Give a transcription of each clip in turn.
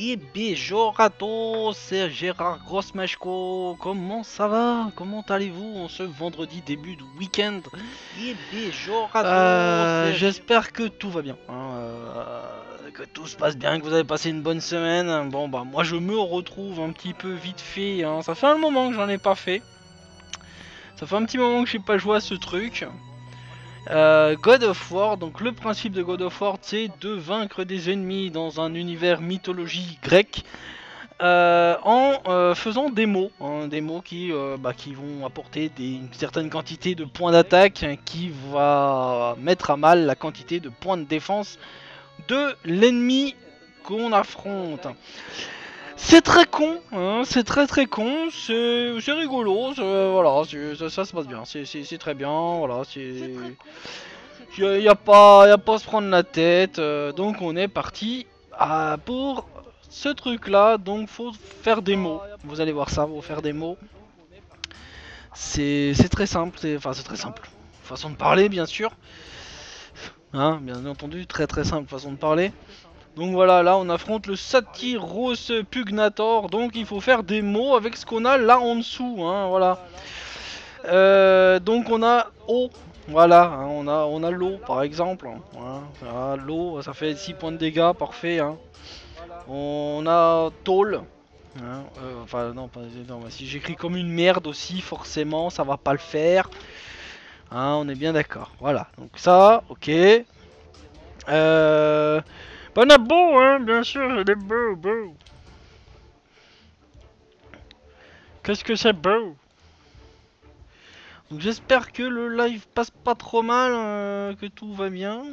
Et bonjour à tous, c'est Gérard Grossmachko. Comment ça va? Comment allez-vous en ce vendredi début de week-end? Et bonjour à tous. J'espère que tout va bien. hein, euh, que tout se passe bien, que vous avez passé une bonne semaine. Bon bah moi je me retrouve un petit peu vite fait. hein. Ça fait un moment que j'en ai pas fait. Ça fait un petit moment que j'ai pas joué à ce truc. Euh, God of War, donc le principe de God of War, c'est de vaincre des ennemis dans un univers mythologie grecque euh, en euh, faisant des mots, hein, des mots qui, bah, vont apporter une certaine quantité de points d'attaque hein, qui va mettre à mal la quantité de points de défense de l'ennemi qu'on affronte. C'est très con, hein, c'est très très con, c'est rigolo, voilà, ça, ça se passe bien, c'est- très bien, voilà, c'est... Y a, y a pas, y a pas à se prendre la tête, euh, donc on est parti ah, pour ce truc là, donc faut faire des mots, vous allez voir ça, faut faire des mots. C'est très simple, c'est- enfin c'est très simple, façon de parler bien sûr, hein, bien entendu, très très simple façon de parler. Donc voilà, là on affronte le Satyros Pugnator, donc il faut faire des mots avec ce qu'on a là en dessous, hein, voilà. Euh, donc on a eau, voilà, hein, on a on a l'eau par exemple, hein, l'eau ça fait 6 points de dégâts, parfait. Hein. On a tôle, euh, enfin non, pas, non, si j'écris comme une merde aussi, forcément ça va pas le faire. On est bien d'accord, voilà, donc ça, ok. Euh... on a beau, hein, bien sûr, il est beau, beau. Qu'est-ce que c'est beau? Donc j'espère que le live passe pas trop mal, euh, que tout va bien.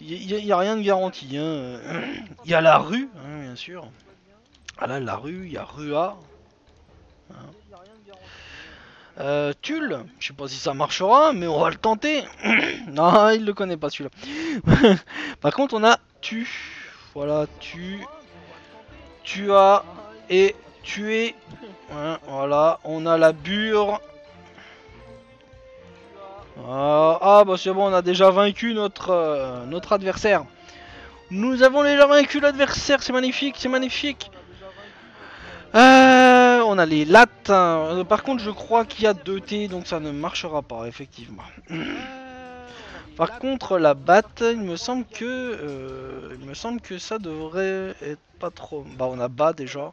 Il n'y a, rien de garanti. hein. Il y a la rue, hein, bien sûr. Ah là, la rue, il y a Rua. Hein. Euh, Tulle, je sais pas si ça marchera, mais on va le tenter. non, il le connaît pas celui-là. Par contre, on a tu. Voilà, tu. Tu as et tué. Hein, voilà, on a la bure. Ah, ah, bah c'est bon, on a déjà vaincu notre, euh, notre adversaire. Nous avons déjà vaincu l'adversaire, c'est magnifique, c'est magnifique. Euh, on a les lattes. hein. Euh, Par contre, je crois qu'il y a 2 T, donc ça ne marchera pas, effectivement. Par contre, la batte, il me semble que, euh, il me semble que ça devrait être pas trop. Bah, on a bas déjà.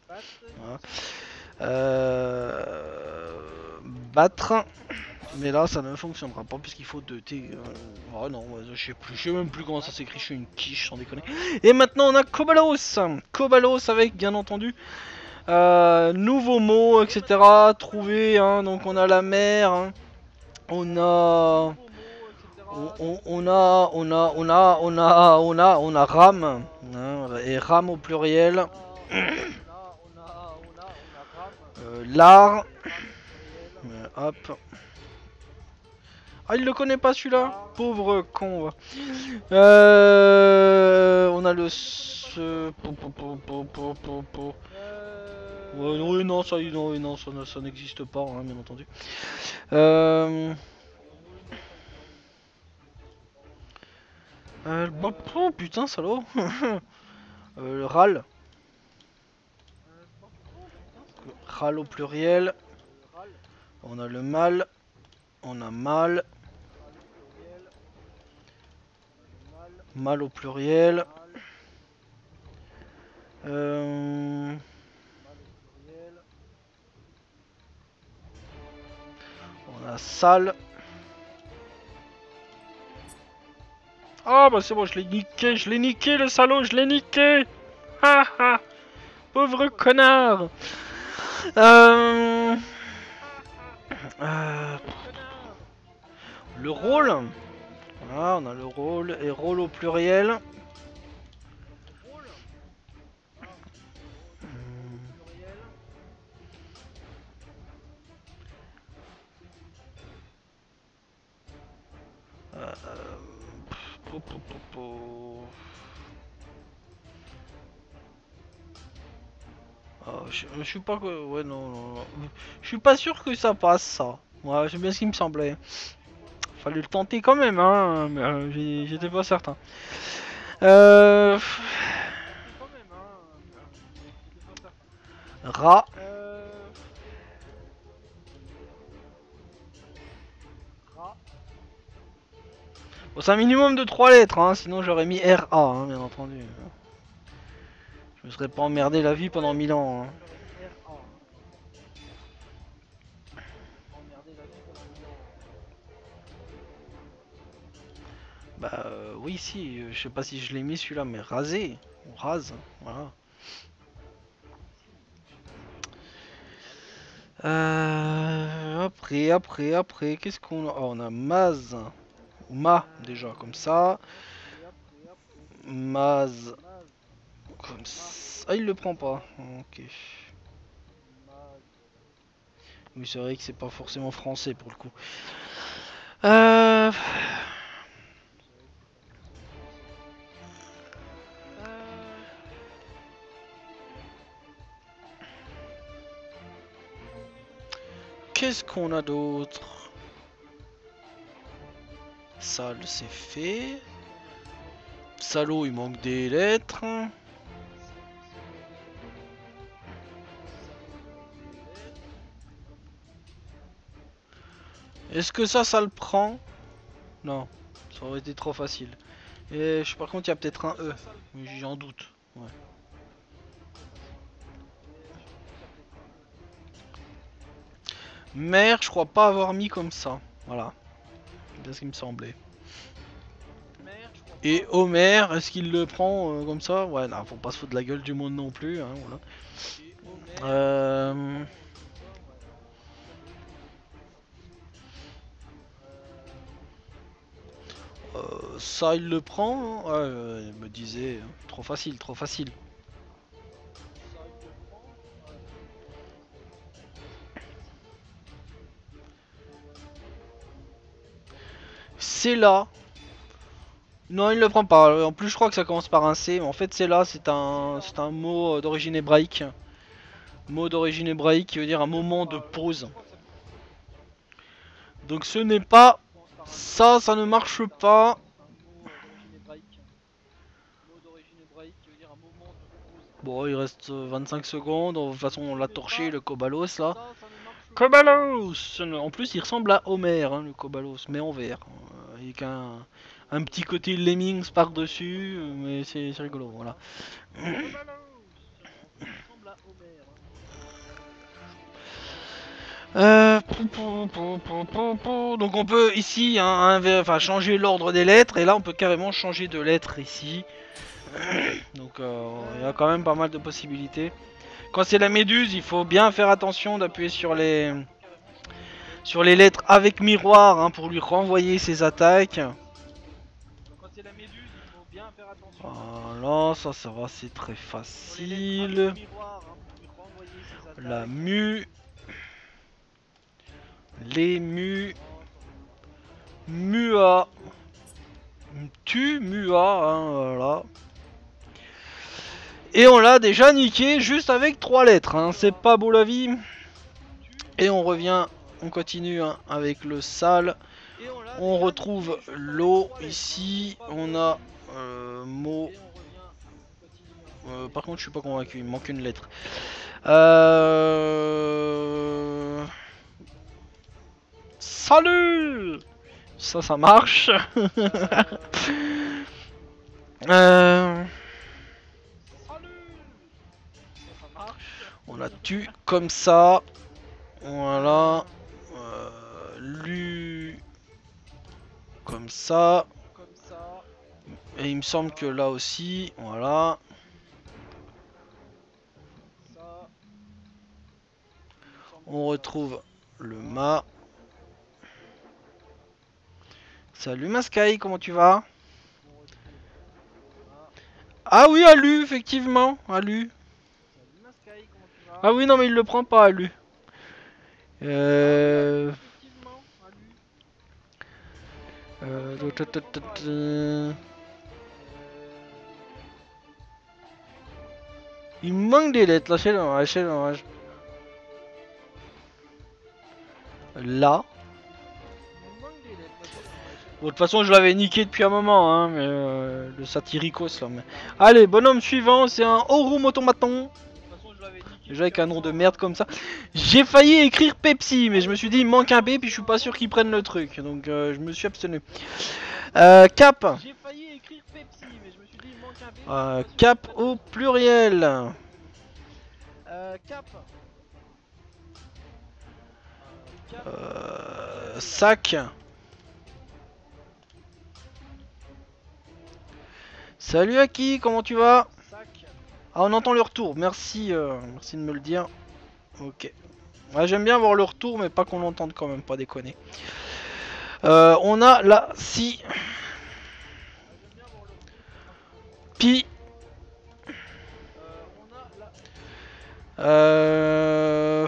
Voilà. Euh, battre. Mais là, ça ne fonctionnera pas puisqu'il faut 2 T. euh, Oh non, je sais plus, je sais même plus comment ça s'écrit. Je suis une quiche, sans déconner. Et maintenant, on a Kobalos. Kobalos avec, bien entendu. Euh, nouveaux mots, etc. Trouver, hein, donc on a la mer, hein. on a, on, on- a, on a, on a, on a, on a, on a ram, hein, et ram au pluriel. Euh, l'art, Euh, hop. Ah, il le connaît pas celui-là? Pauvre con. Euh, on a le. Ouais, oui, non, ça, non, oui, non, ça, ça n'existe pas, hein, bien entendu. Euh... Euh, bah, oh, putain, salaud euh, Le râle. Râle au pluriel. On a le mal. On a mal. Mal au pluriel. Euh... On a salle. Ah bah c'est bon, je l'ai niqué, je l'ai niqué le salaud, je l'ai niqué Ah ah Pauvre connard Euh... Euh, Le rôle Voilà, on a le rôle, et rôle au pluriel. Euh, po, po, po, po. Ah, je, je suis pas que. Ouais, non, non, non. Je suis pas sûr que ça passe, ça. Ouais, c'est bien ce qui me semblait. fallait le tenter quand même, hein, mais euh, j'étais pas certain. Euh... Rat. C'est un minimum de 3 lettres, hein, sinon j'aurais mis RA, hein, bien entendu. Je me serais pas emmerdé la vie pendant 1000 ans. hein. Bah euh, oui si, euh, je sais pas si je l'ai mis celui-là, mais rasé, on rase, voilà. Euh, après, après, après, qu'est-ce qu'on a? Oh, On a Maz, Ma déjà, comme ça. Maz, comme ça. Ah il le prend pas, ok. Oui c'est vrai que c'est pas forcément français pour le coup. Euh... Qu'est-ce qu'on a d'autre? Sale, c'est fait. Salaud, il manque des lettres. Est-ce que ça, ça le prend? Non, ça aurait été trop facile. Et je, par contre, il y a peut-être un E. J'en doute. Ouais. Mère, je crois pas avoir mis comme ça. Voilà. C'est bien ce qui me semblait. Et Homer, est-ce qu'il le prend euh, comme ça? Ouais, non, faut pas se foutre de la gueule du monde non plus. Hein, voilà. Euh... Euh, ça, il le prend hein? Ouais, euh, il me disait. hein. Trop facile, trop facile. C'est là. Non, il le prend pas. En plus, je crois que ça commence par un C. Mais en fait, c'est là, c'est un, c'est un mot euh, d'origine hébraïque. Mot d'origine hébraïque qui veut dire un moment de pause. Donc, ce n'est pas ça, ça ne marche pas. Bon, il reste euh, 25 secondes. De toute façon, on l'a torché, le Kobalos là. Kobalos En plus, il ressemble à Homer, hein, le Kobalos, mais en vert. Avec un, un petit côté Lemmings par-dessus, mais c'est rigolo, voilà. Euh. Donc on peut ici hein, enfin, changer l'ordre des lettres et là on peut carrément changer de lettre ici. Donc euh, il y a quand même pas mal de possibilités. Quand c'est la méduse, il faut bien faire attention d'appuyer sur les sur les lettres avec miroir hein, pour lui renvoyer ses attaques. Voilà, ça, ça va, c'est très facile. La mu. Les mu. Mua. Tu, mua, hein, voilà. Et on l'a déjà niqué juste avec trois lettres, hein, c'est pas beau la vie. Et on revient, on continue hein, avec le sale. On retrouve l'eau ici, on a euh, mot. Euh, par contre, je suis pas convaincu, il manque une lettre. Euh... Salut Ça, ça marche. On la tue comme ça. Voilà. Lu comme ça. Et il me semble que là aussi, voilà. On retrouve le mât. Salut Maskai, comment tu vas? Ah oui, Alu, effectivement, Alu. Ah oui, non, mais il le prend pas, Alu. Euh... Euh... Il me manque des lettres, là, c'est dommage, c'est dommage. Là. Bon, de toute façon, je l'avais niqué depuis un moment, hein, mais euh, le Satyricos là. Mais... Allez, bonhomme suivant, c'est un Orum Automaton. Déjà avec un nom de merde comme ça. J'ai failli écrire Pepsi, mais je me suis dit il manque un B, puis je suis pas sûr qu'ils prennent le truc, donc euh, je me suis abstenu. Euh, cap. J'ai failli écrire Pepsi, mais je me suis dit il manque un B. Euh, cap au pluriel. Euh, cap. Euh, sac. Salut Aki, comment tu vas? Ah, on entend le retour, merci, euh, merci de me le dire. Ok. J'aime bien voir le retour, mais pas qu'on l'entende quand même, pas déconner. Euh, on a la si. Pi. Euh...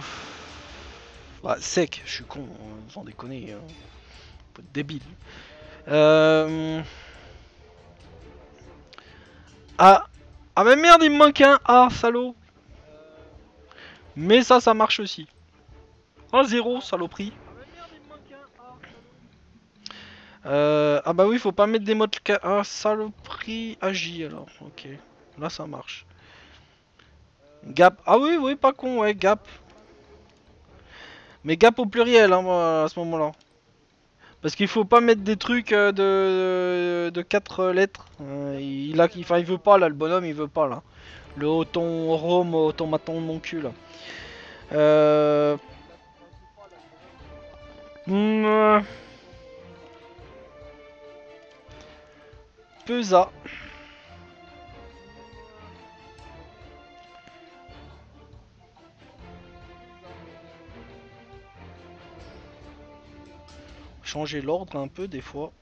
Sec, je suis con, sans déconner. Hein. Débile. Ah Ah mais merde, il me manque un Ah, salaud Mais ça, ça marche aussi. Un zéro, saloperie. Euh, ah bah oui, faut pas mettre des modes... Ah, saloperie, agi alors, ok. Là, ça marche. Gap. Ah oui, oui, pas con, ouais, gap. Mais gap au pluriel, hein, à ce moment-là. Parce qu'il faut pas mettre des trucs euh, de, de 4 lettres. Euh, il, a, enfin, il veut pas, là, le bonhomme, il veut pas, là. Le auton rome, automaton de mon cul, là. Euh... hmm, euh, Pesa. Changer l'ordre un peu des fois.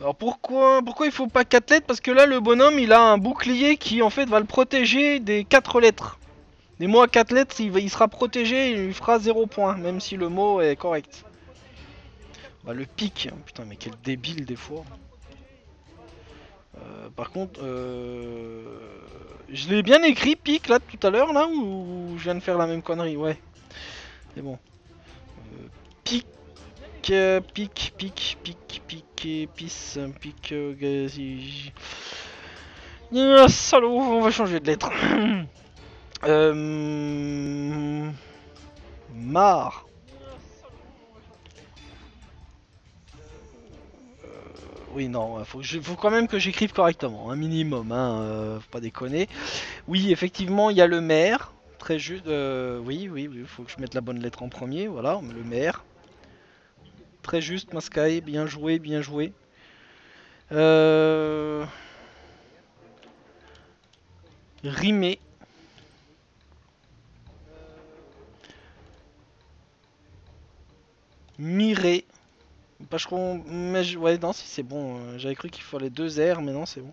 Alors pourquoi pourquoi il faut pas 4 lettres? Parce que là le bonhomme il a un bouclier qui en fait va le protéger des 4 lettres. Des mots à 4 lettres il, sera protégé il lui fera 0 points même si le mot est correct. Bah le pic, hein, putain mais quel débile des fois. Euh, par contre, euh... je l'ai bien écrit pic là tout à l'heure là ou je viens de faire la même connerie Ouais, c'est bon. Euh, pic, euh, pic, pic, pic, pic, pisse, pic, euh, gazi- Ah, on va changer de lettre. euh... Marre. Oui, non, faut, je- faut quand même que j'écrive correctement, un minimum, hein, euh, faut pas déconner. Oui, effectivement, il y a le maire, très juste, euh, oui, oui, oui, faut que je mette la bonne lettre en premier, voilà, le maire. Très juste, Maskai, bien joué, bien joué. Euh... Rimé. Miré. Pacheron, mais je- ouais, non, si c'est bon. euh, J'avais cru qu'il fallait deux R, mais non, c'est bon.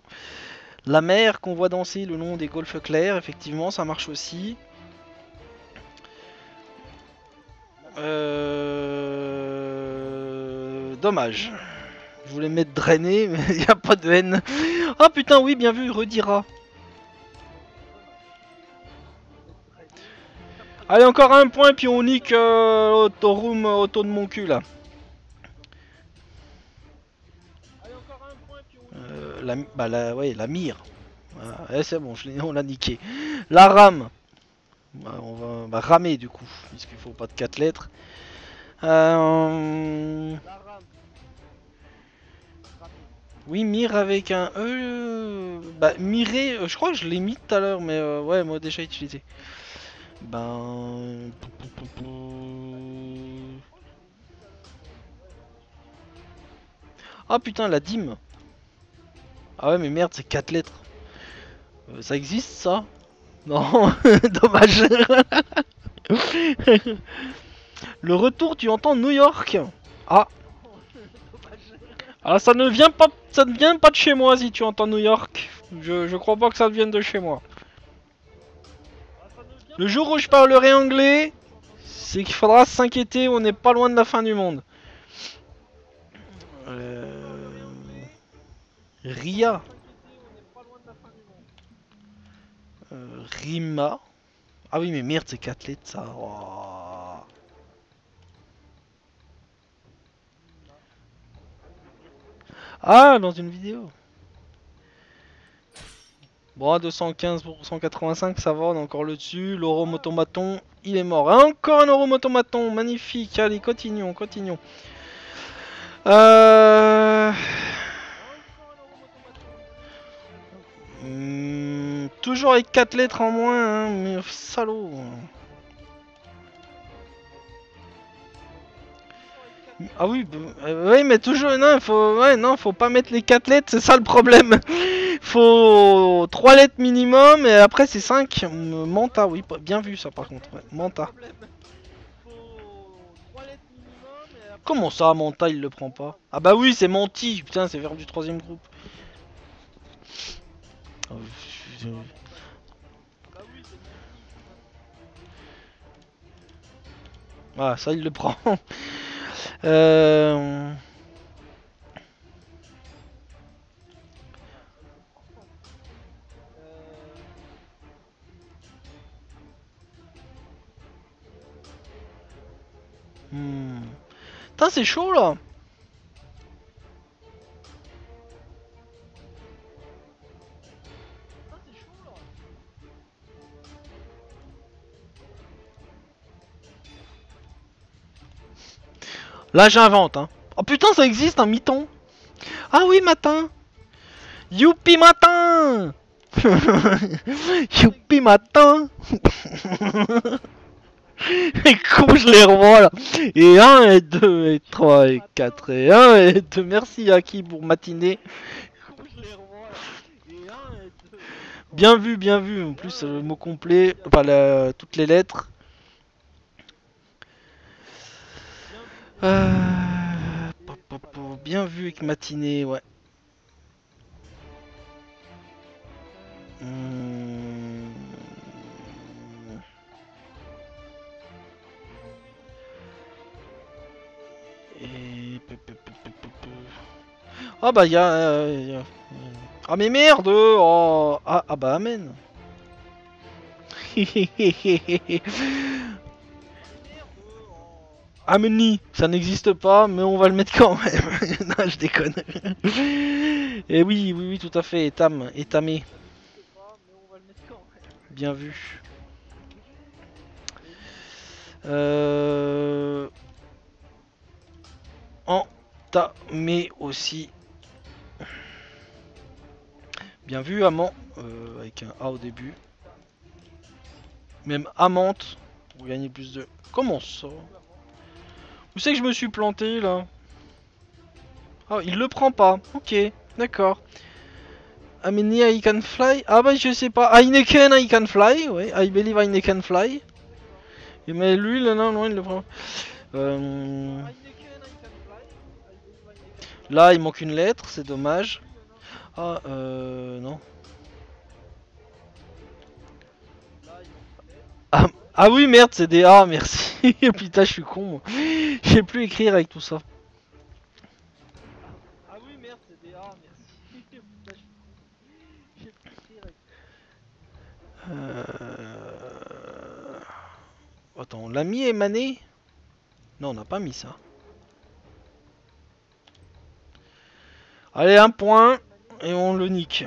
La mer qu'on voit danser le long des golfes clairs, effectivement, ça marche aussi. Euh... Dommage. Je voulais mettre drainé, mais il n'y a pas de haine. Ah putain, oui, bien vu, redira. Allez, encore un point, puis on nique euh, Autoroom auto de mon cul là. La, bah la, mire. Ouais, c'est bon, je on l'a niqué. La rame. Bah, on va ramer du coup, puisqu'il faut pas de 4 lettres. Euh... Oui, mire avec un E. Bah, mirer, euh, je crois que je l'ai mis tout à l'heure, mais euh, ouais, moi déjà utilisé. Ben. Ah putain, la dîme. Ah ouais, mais merde, c'est 4 lettres. Euh, ça existe ça? Non, dommage. Le retour, tu entends New York? Ah. Ah, ça ne vient pas, ça ne vient pas de chez moi si tu entends New York. Je, je crois pas que ça vienne de chez moi. Le jour où je parlerai anglais, c'est qu'il faudra s'inquiéter, on n'est pas loin de la fin du monde. Euh... Ria. Euh, Rima. Ah oui, mais merde, c'est 4 lettres ça. Oh. Ah, dans une vidéo. Bon, à 215 pour 185, ça va, on est encore le dessus. L'oromotomaton, il est mort. Encore un oromotomaton, magnifique. Allez, continuons, continuons. Euh... Hmm, toujours avec 4 lettres en moins, hein, mais salaud. Ah oui, euh, oui, mais toujours, non, faut, ouais, non, faut pas mettre les 4 lettres, c'est ça le problème. faut 3 lettres minimum et après c'est 5. Manta, oui, bien vu ça par contre, Manta. Comment ça, Manta, il le prend pas? Ah bah oui, c'est Menti, putain, c'est vers du troisième groupe. Oh, je- Ah, ça, il le prend. Euh... Hmm. C'est chaud là. Là, j'invente. Hein. Oh putain, ça existe un miton. Ah oui, matin. Youpi matin. Youpi matin. Et con, je les revois là? Et 1, et 2, et 3, et 4, et 1, et 2. Merci Aki pour matinée. Bien vu, bien vu. En plus, le mot complet, enfin toutes les lettres. Euh... Bien vu avec matinée, ouais. Ah bah y'a... euh, a- Ah mais merde oh. ah, ah bah amen Ameni, ça n'existe pas, mais on va le mettre quand même. non, je déconne. Et oui, oui, oui, tout à fait. Etam, étamé. Bien vu. Euh... Entamé aussi. Bien vu, amant. euh, avec un A au début. Même amante. Pour gagner plus de... Comment ça Où c'est que je me suis planté là Ah, il le prend pas. Ok, d'accord. Ameni I can fly. Ah bah je sais pas. Heineken I can fly. Ouais, I believe Heineken fly. Et mais lui là non, non il le prend. Euh... Là il manque une lettre, c'est dommage. Ah euh... non. Ah, ah oui merde c'est des A merci. Putain je suis con moi. Je sais plus écrire avec tout ça. Ah oui merde c'est des A merci. Putain je suis con. Je sais plus écrire avec Euh... Attends, on l'a mis émané Non, on n'a pas mis ça. Allez, un point et on le nique.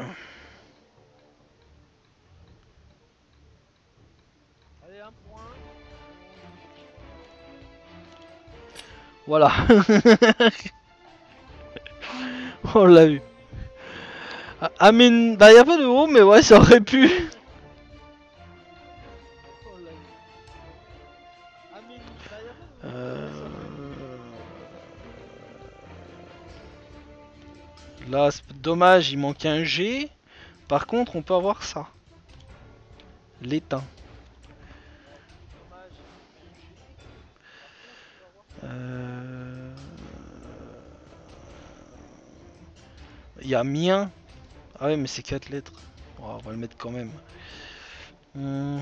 Voilà. on l'a eu. Ah, Amen. Bah, y a pas de haut, mais ouais, ça aurait pu. Euh, Là, dommage, il manque un G. Par contre, on peut avoir ça. L'étain. Euh... Il y a mien. Ah ouais, mais c'est 4 lettres. Oh, on va le mettre quand même. Hmm.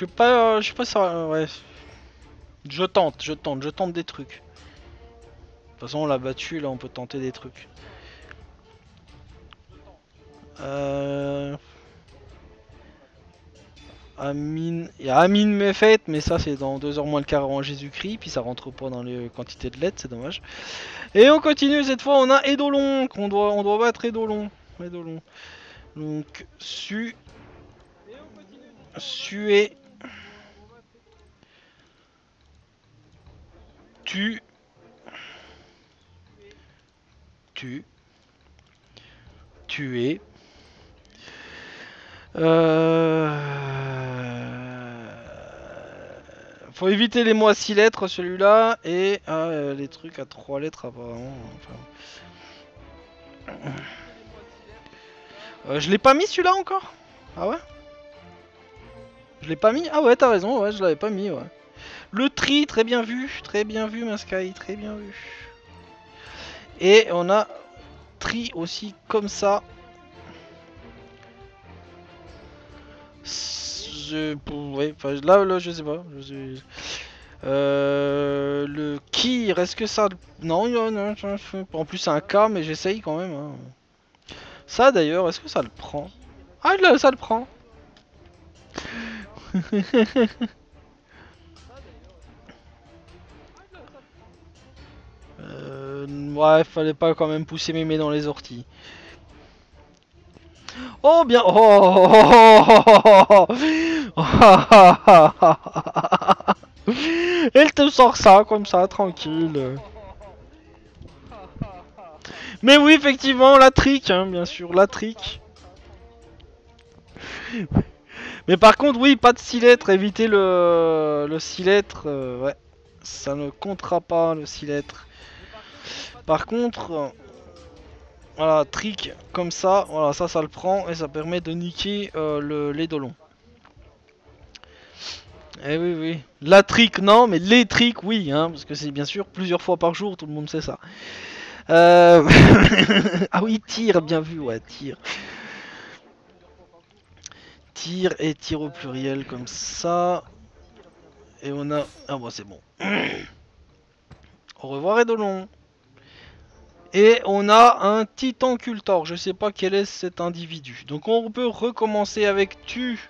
suis pas, je suis pas ça, ouais. Je tente, je tente, je tente des trucs. De toute façon, on l'a battu, là, on peut tenter des trucs. Euh... Amine... Il y a Amine Mefet, mais ça c'est dans 2 heures moins le quart avant Jésus-Christ, puis ça rentre pas dans les quantités de lettres, c'est dommage. Et on continue, cette fois on a Edolon, qu'on doit, on doit battre Edolon. Edolon. Donc, su... Sué... Tu... Tu... Tuer... Euh... Faut éviter les mots à 6 lettres celui-là et ah, les trucs à 3 lettres apparemment. Euh, je l'ai pas mis celui-là encore? Ah ouais? Je l'ai pas mis? Ah ouais t'as raison, ouais je l'avais pas mis ouais. Le tri, très bien vu, très bien vu Maskai, très bien vu. Et on a tri aussi comme ça je, ouais, là, là, je sais pas. Euh, le qui, est-ce que ça... Non, non, non, en plus c'est un K, mais j'essaye quand même. Hein. Ça d'ailleurs, est-ce que ça le prend? Ah là, ça le prend euh, Ouais, fallait pas quand même pousser mains dans les orties. Oh bien Oh, Elle te sort ça comme ça, tranquille. Mais oui, effectivement, la trick, hein, bien sûr, la trick. Mais par contre, oui, pas de 6 lettres, éviter le, le 6 lettres, euh, ouais, ça ne comptera pas le 6 lettres. Par contre, voilà, trick comme ça, voilà, ça, ça le prend et ça permet de niquer euh, le, les dolons. Eh oui, oui. La trick, non, mais les tricks, oui, hein, parce que c'est bien sûr plusieurs fois par jour, tout le monde sait ça. Euh... ah oui, tire, bien vu, ouais, tire. Tire et tire au pluriel comme ça. Et on a... Ah bon, c'est bon. au revoir, Edolon. Et on a un Titan Cultor. Je sais pas quel est cet individu. Donc on peut recommencer avec tu.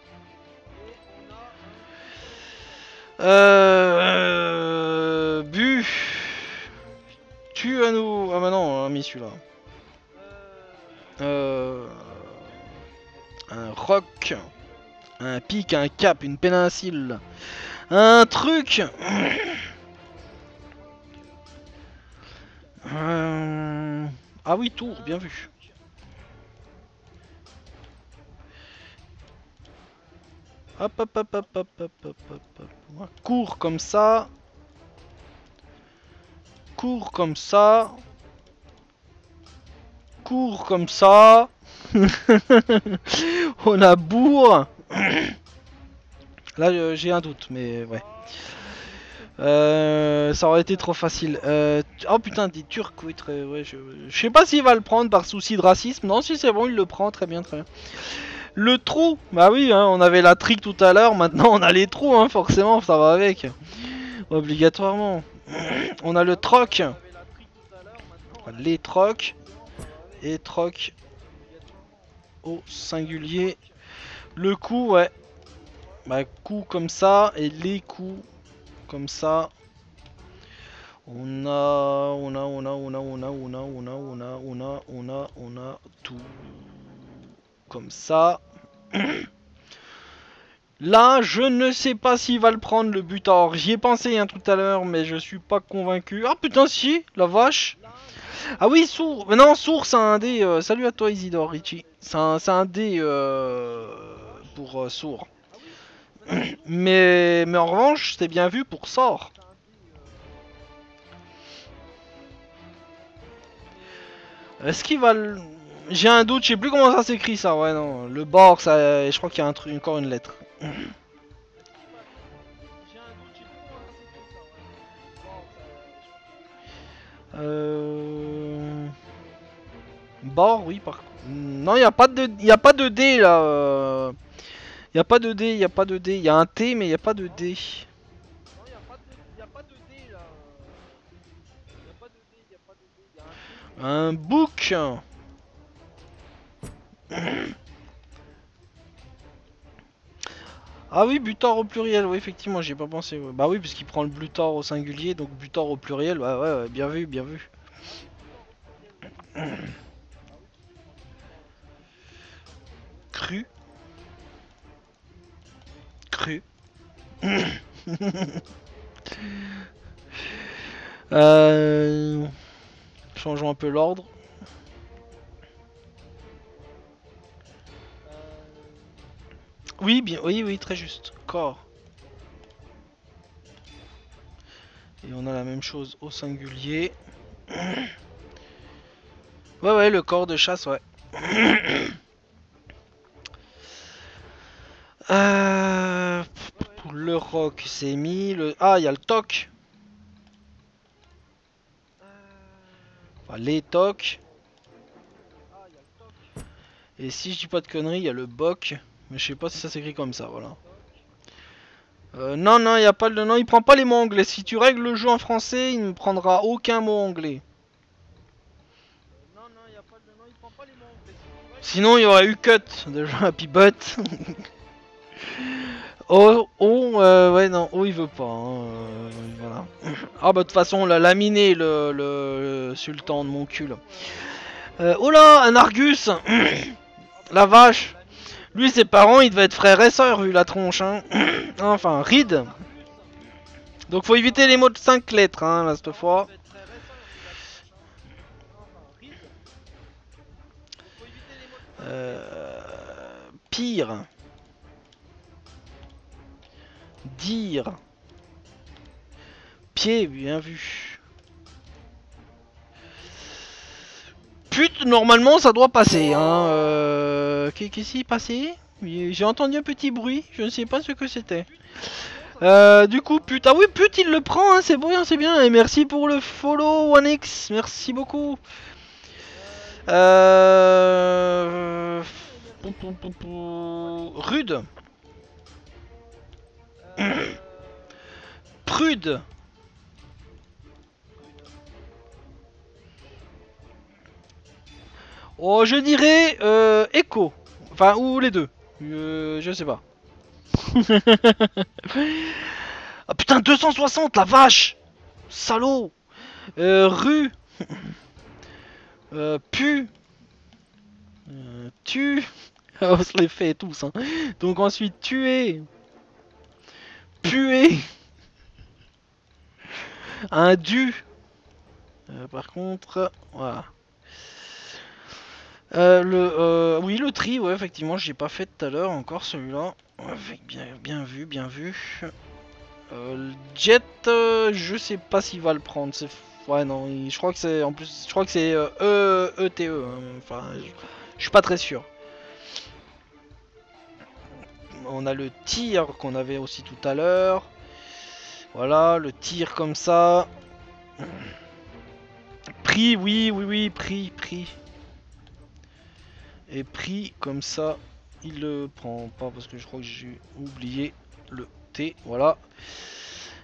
Euh, bu. Tu à nous. Ah bah non, on a mis celui-là. Euh, un roc. Un pic, un cap, une péninsule. Un truc. Euh, ah oui, tour, bien vu. Hop, hop, hop, hop, hop, hop, hop, hop, Cours comme ça. Cours comme ça. Cours comme ça. On a bourre. Là, j'ai un doute, mais ouais. Euh, ça aurait été trop facile. Euh, oh putain, des Turcs, oui, très, ouais, je, sais pas s'il va le prendre par souci de racisme. Non, si c'est bon, il le prend, très bien, très bien. Le trou, bah oui, hein, on avait la trick tout à l'heure, maintenant on a les trous, hein, forcément, ça va avec. Obligatoirement. On a le troc. Les trocs. Et troc au singulier. Le coup, ouais. Bah, coup comme ça, et les coups comme ça. On a, on a, on a, on a, on a, on a, on a, on a, on a, on a, on a tout comme ça. Là, je ne sais pas s'il va le prendre le butor. J'y ai pensé hein, tout à l'heure, mais je suis pas convaincu. Ah putain, si, la vache. Ah oui, sourd. Mais non, sourd, c'est un dé. salut à toi, Isidore Richie. C'est un, un, dé pour sourd. Mais, mais en revanche, c'est bien vu pour sort. Est-ce qu'il va. J'ai un doute, je sais plus comment ça s'écrit ça, ouais non. Le bord, ça, je crois qu'il y a un truc, encore une lettre. Euh... Bord, oui, par Non, il n'y a pas de, il a pas de D là. Euh. Y a pas de D, y a pas de D. Y a un T, mais y a pas de D. Non, y a pas de, dé dé, dé. Un book. Ah oui, butor au pluriel, oui, effectivement, j'y ai pas pensé. Bah oui, puisqu'il prend le butor au singulier, donc butor au pluriel, ouais, ouais, bien vu, bien vu. Cru. Euh... Changeons un peu l'ordre. Oui, bien, oui, oui, très juste. Corps. Et on a la même chose au singulier. Ouais, ouais, le corps de chasse, ouais. le roc, c'est mis. Le... Ah, il y a le toc. Euh... Enfin, les tocs. Et si je dis pas de conneries, il y a le boc. Mais je sais pas si ça s'écrit comme ça, voilà. Euh, non, non, il y a pas le. Non, il prend pas les mots anglais. Si tu règles le jeu en français, il ne prendra aucun mot anglais. Sinon, il y aurait eu cut de Happy Butt. Oh, oh, euh, ouais, non, oh, il veut pas. hein, euh. Ah, bah, de toute façon, on l'a laminé, le, le- sultan de mon cul. Euh, oh là, un Argus La vache Lui, ses parents, ils devaient être frères et sœurs, vu la tronche, hein. enfin, Reed. Donc, faut éviter les mots de 5 lettres, hein, là, cette fois. Ça va être très récent, celui-là. Enfin, ride. Faut éviter les mots de Euh, pire. Dire. Pied, bien vu. Pute, normalement ça doit passer. Hein. Euh, qu'est- Qu'est-ce qui est passé? J'ai entendu un petit bruit, je ne sais pas ce que c'était. Euh, du coup, pute, ah oui, pute, il le prend, hein, c'est bien, c'est bien. Et merci pour le follow, OneX, merci beaucoup. Euh... Rude. Prude. Oh, je dirais euh, Echo. Enfin, ou les deux. Euh, je sais pas. ah putain, 260, la vache Salaud euh, Rue. euh, pu. Euh, tu. On se les fait tous. Hein. Donc ensuite, tuer. Puer. Un du. Euh, par contre, voilà. Euh, le, euh, oui, le tri, ouais, effectivement, j'ai pas fait tout à l'heure encore celui-là. Bien, vu, bien vu. Euh, le jet, je sais pas s'il va le prendre. Ouais, non, je crois que c'est, en plus, je crois que c'est euh, E, ETE. hein, Enfin, je suis pas très sûr. On a le tir qu'on avait aussi tout à l'heure. Voilà, le tir comme ça. Prix, oui, oui, oui, prix, prix. Et prix comme ça, il le prend pas parce que je crois que j'ai oublié le T. Voilà.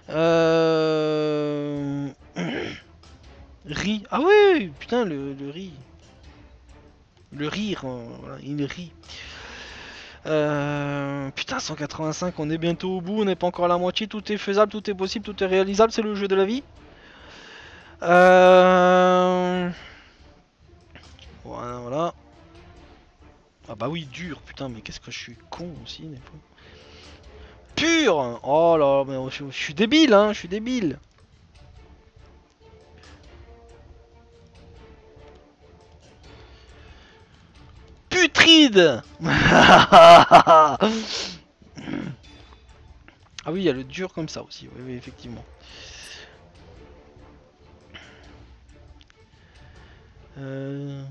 Euh... Ah oui, putain, le, le riz. Le rire, euh, voilà, il rit. Euh, putain, 185, on est bientôt au bout, on n'est pas encore à la moitié, tout est faisable, tout est possible, tout est réalisable, c'est le jeu de la vie. Euh... Voilà, voilà. Ah bah oui, dur, putain, mais qu'est-ce que je suis con aussi. Pur Oh là, mais je, je suis débile, hein, je suis débile. Ah oui, il y a le dur comme ça aussi, oui, effectivement. Euh...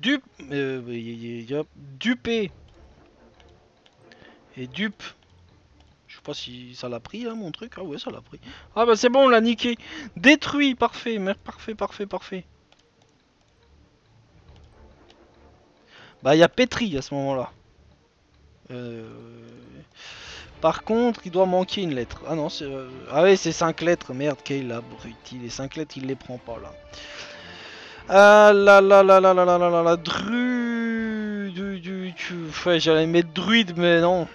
Dupe, euh, et dupe. Pas si ça l'a pris là mon truc. Ah ouais, ça l'a pris. Ah bah c'est bon, on l'a niqué. Détruit, parfait, mer- parfait, parfait, parfait. Bah il y a pétri à ce moment-là. Euh... Par contre, il doit manquer une lettre. Ah non, c'est... euh, Ah ouais, c'est 5 lettres. Merde, là, abruti. Les 5 lettres, il les prend pas, là. Ah là là là là là là là là là, dru... Du, du, du... Ouais, j'allais mettre druide, mais non.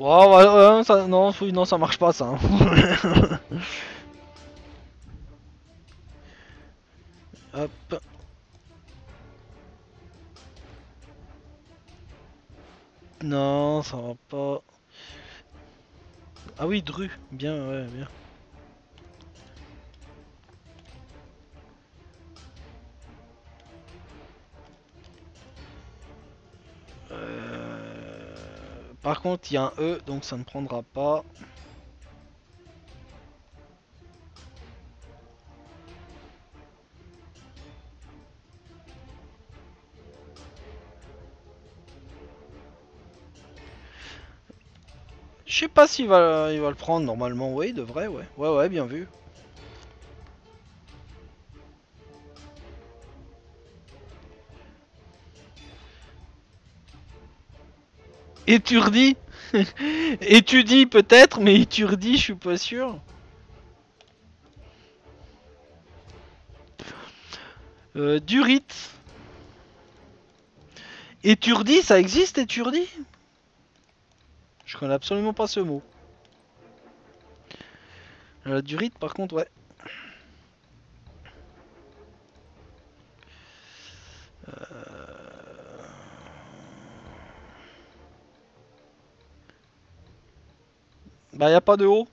Wow, ouais, ça, non, oui, non, ça marche pas, ça. hein. Hop. Non, ça va pas. Ah oui, Dru, bien, ouais, bien. Euh, Par contre, il y a un E, donc ça ne prendra pas. Je sais pas s'il va, il va le prendre normalement. Oui, il devrait, ouais. Ouais, ouais, bien vu. Étourdi Étudie peut-être, mais étourdi, je suis pas sûr. Euh, Durite. Étourdi, ça existe, étourdi? Je connais absolument pas ce mot. Euh, Durite, par contre, ouais. Bah, y a pas de haut.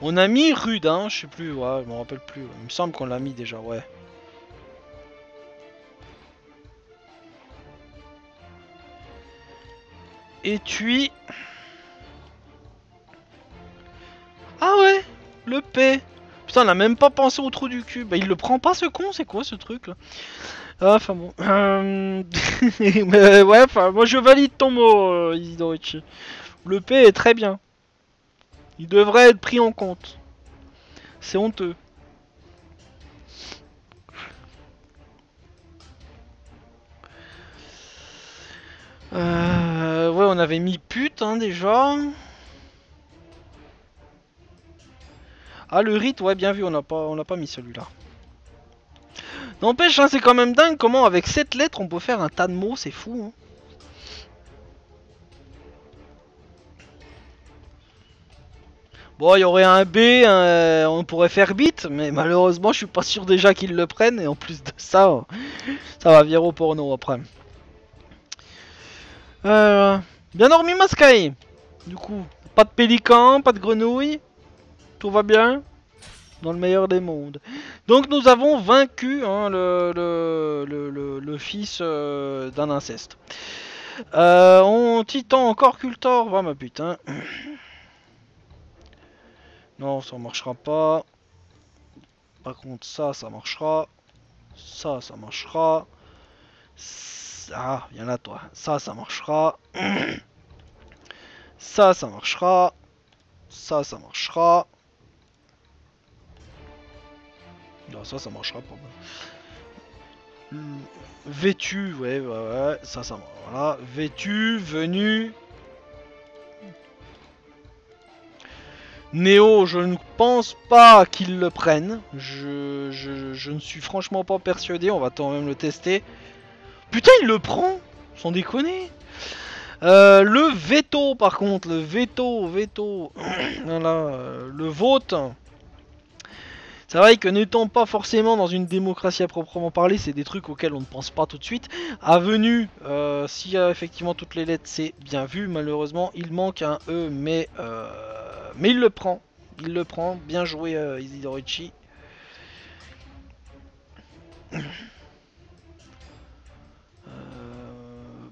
On a mis rude, hein, je sais plus, ouais, je me rappelle plus. Il me semble qu'on l'a mis déjà, ouais. Étui. Ah ouais, le P. Putain, on a même pas pensé au trou du cul. Bah, il le prend pas ce con, c'est quoi ce truc là? Enfin bon. Euh, Mais ouais, enfin, moi je valide ton mot, euh, Isidorichi. Le P est très bien. Il devrait être pris en compte. C'est honteux. Euh, ouais, on avait mis pute hein, déjà. Ah, le rite, ouais, bien vu, on n'a pas, on n'a pas mis celui-là. N'empêche, hein, c'est quand même dingue comment avec cette lettre on peut faire un tas de mots, c'est fou. Hein. Bon, il y aurait un B, un- on pourrait faire bit, mais malheureusement, je suis pas sûr déjà qu'ils le prennent, et en plus de ça, euh, ça va virer au porno après. Euh, bien dormi, Maskai Du coup, pas de pélican, pas de grenouille, tout va bien dans le meilleur des mondes. Donc nous avons vaincu hein, le, fils euh, d'un inceste. Euh, on titan encore Cultor, va ma putain. Non, ça marchera pas. Par contre, ça, ça marchera. Ça, ça marchera. Ah, viens là, toi. Ça, ça marchera. Ça, ça marchera. Ça, ça marchera. Ça, ça marchera pas. Vêtu, ouais, ouais, ouais. Ça, ça, voilà. Vêtu, venu. Néo, je ne pense pas qu'il le prenne. Je, je, je ne suis franchement pas persuadé. On va quand même le tester. Putain, il le prend Sans déconner Euh, Le veto, par contre. Le veto, veto. voilà, euh, le vote. C'est vrai que n'étant pas forcément dans une démocratie à proprement parler, c'est des trucs auxquels on ne pense pas tout de suite. Avenu, euh, s'il y a effectivement toutes les lettres, c'est bien vu. Malheureusement, il manque un E, mais, euh, mais il le prend. Il le prend. Bien joué, euh, Isidorichi. Euh,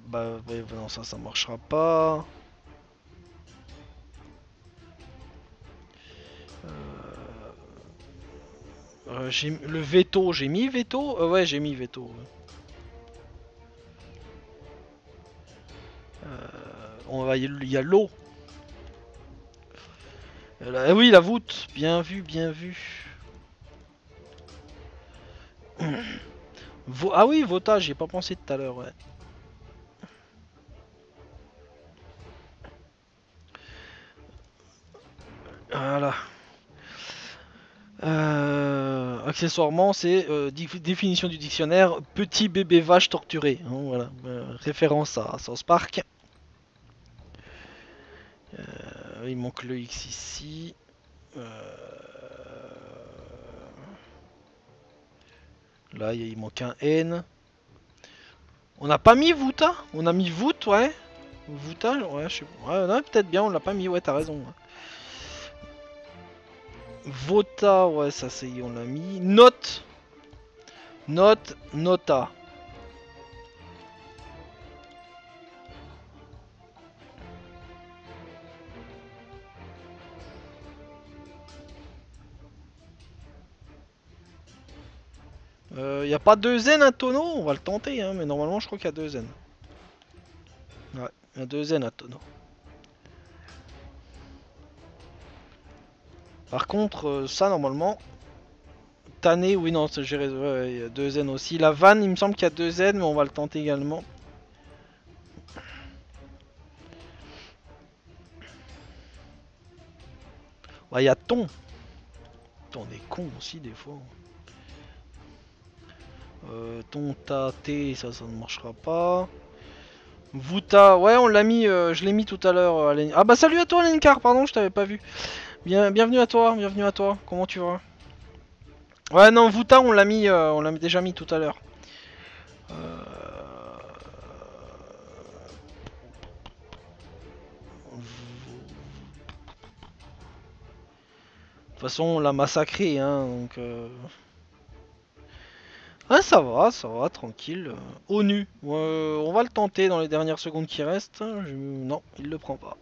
bah, ouais, non, ça, ça marchera pas. Euh, j'ai le veto, j'ai mis veto? Euh, Ouais, j'ai mis veto. Euh, on va, il y a l'eau. Euh, oui, la voûte. Bien vu, bien vu. Ah oui, Vota, j'y ai pas pensé tout à l'heure, ouais. Voilà. Euh, accessoirement, c'est euh, définition du dictionnaire petit bébé vache torturé. hein, voilà, Euh, référence à South Park. Euh, il manque le X ici. Là, il manque un N. On n'a pas mis Vuta? On a mis Vout, ouais. Vuta, ouais, je sais pas. Ouais, peut-être bien, on l'a pas mis, ouais, t'as raison. ouais. Vota, ouais, ça c'est, on l'a mis. Note. Note, nota. Euh, y a pas deux N à tonneau On va le tenter, hein, mais normalement je crois qu'il y a deux N. Ouais, il y a deux N à tonneau. Par contre, euh, ça normalement. Tanné, oui, non, raison, ouais, il y a aussi. La vanne, il me semble qu'il y a deux N, mais on va le tenter également. Il y a ton. Putain, On est con aussi des fois. Euh, ton, ta, T, ça, ça ne marchera pas. Vuta, ouais, on l'a mis, euh, je l'ai mis tout à l'heure. euh, Ah bah salut à toi, Lenkar, pardon, je t'avais pas vu. Bien, bienvenue à toi, bienvenue à toi. Comment tu vas? Ouais, non, Vuta, on l'a mis, euh, on l'a déjà mis tout à l'heure. Euh, De toute façon, on l'a massacré, hein, donc. euh, Ah, ça va, ça va, tranquille. ONU, on va le tenter dans les dernières secondes qui restent. Non, il le prend pas.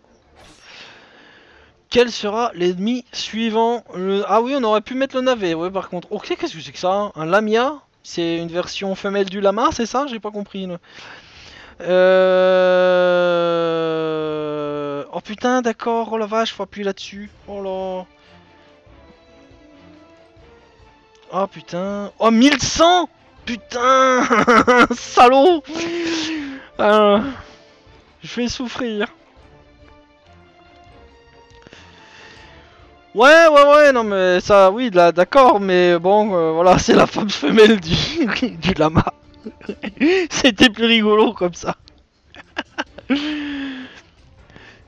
Quel sera l'ennemi suivant Le- Ah oui, on aurait pu mettre le navet, ouais, par contre. Ok, qu'est-ce que c'est que ça hein? Un Lamia? C'est une version femelle du lama, c'est ça? J'ai pas compris. Euh... Oh putain, d'accord, oh la vache, faut appuyer là-dessus. Oh là. Oh putain. Oh 1100 Putain Salaud Euh, Je vais souffrir. Ouais, ouais, ouais, non mais ça, oui, d'accord, mais bon, euh, voilà, c'est la femme femelle du, du lama. C'était plus rigolo comme ça.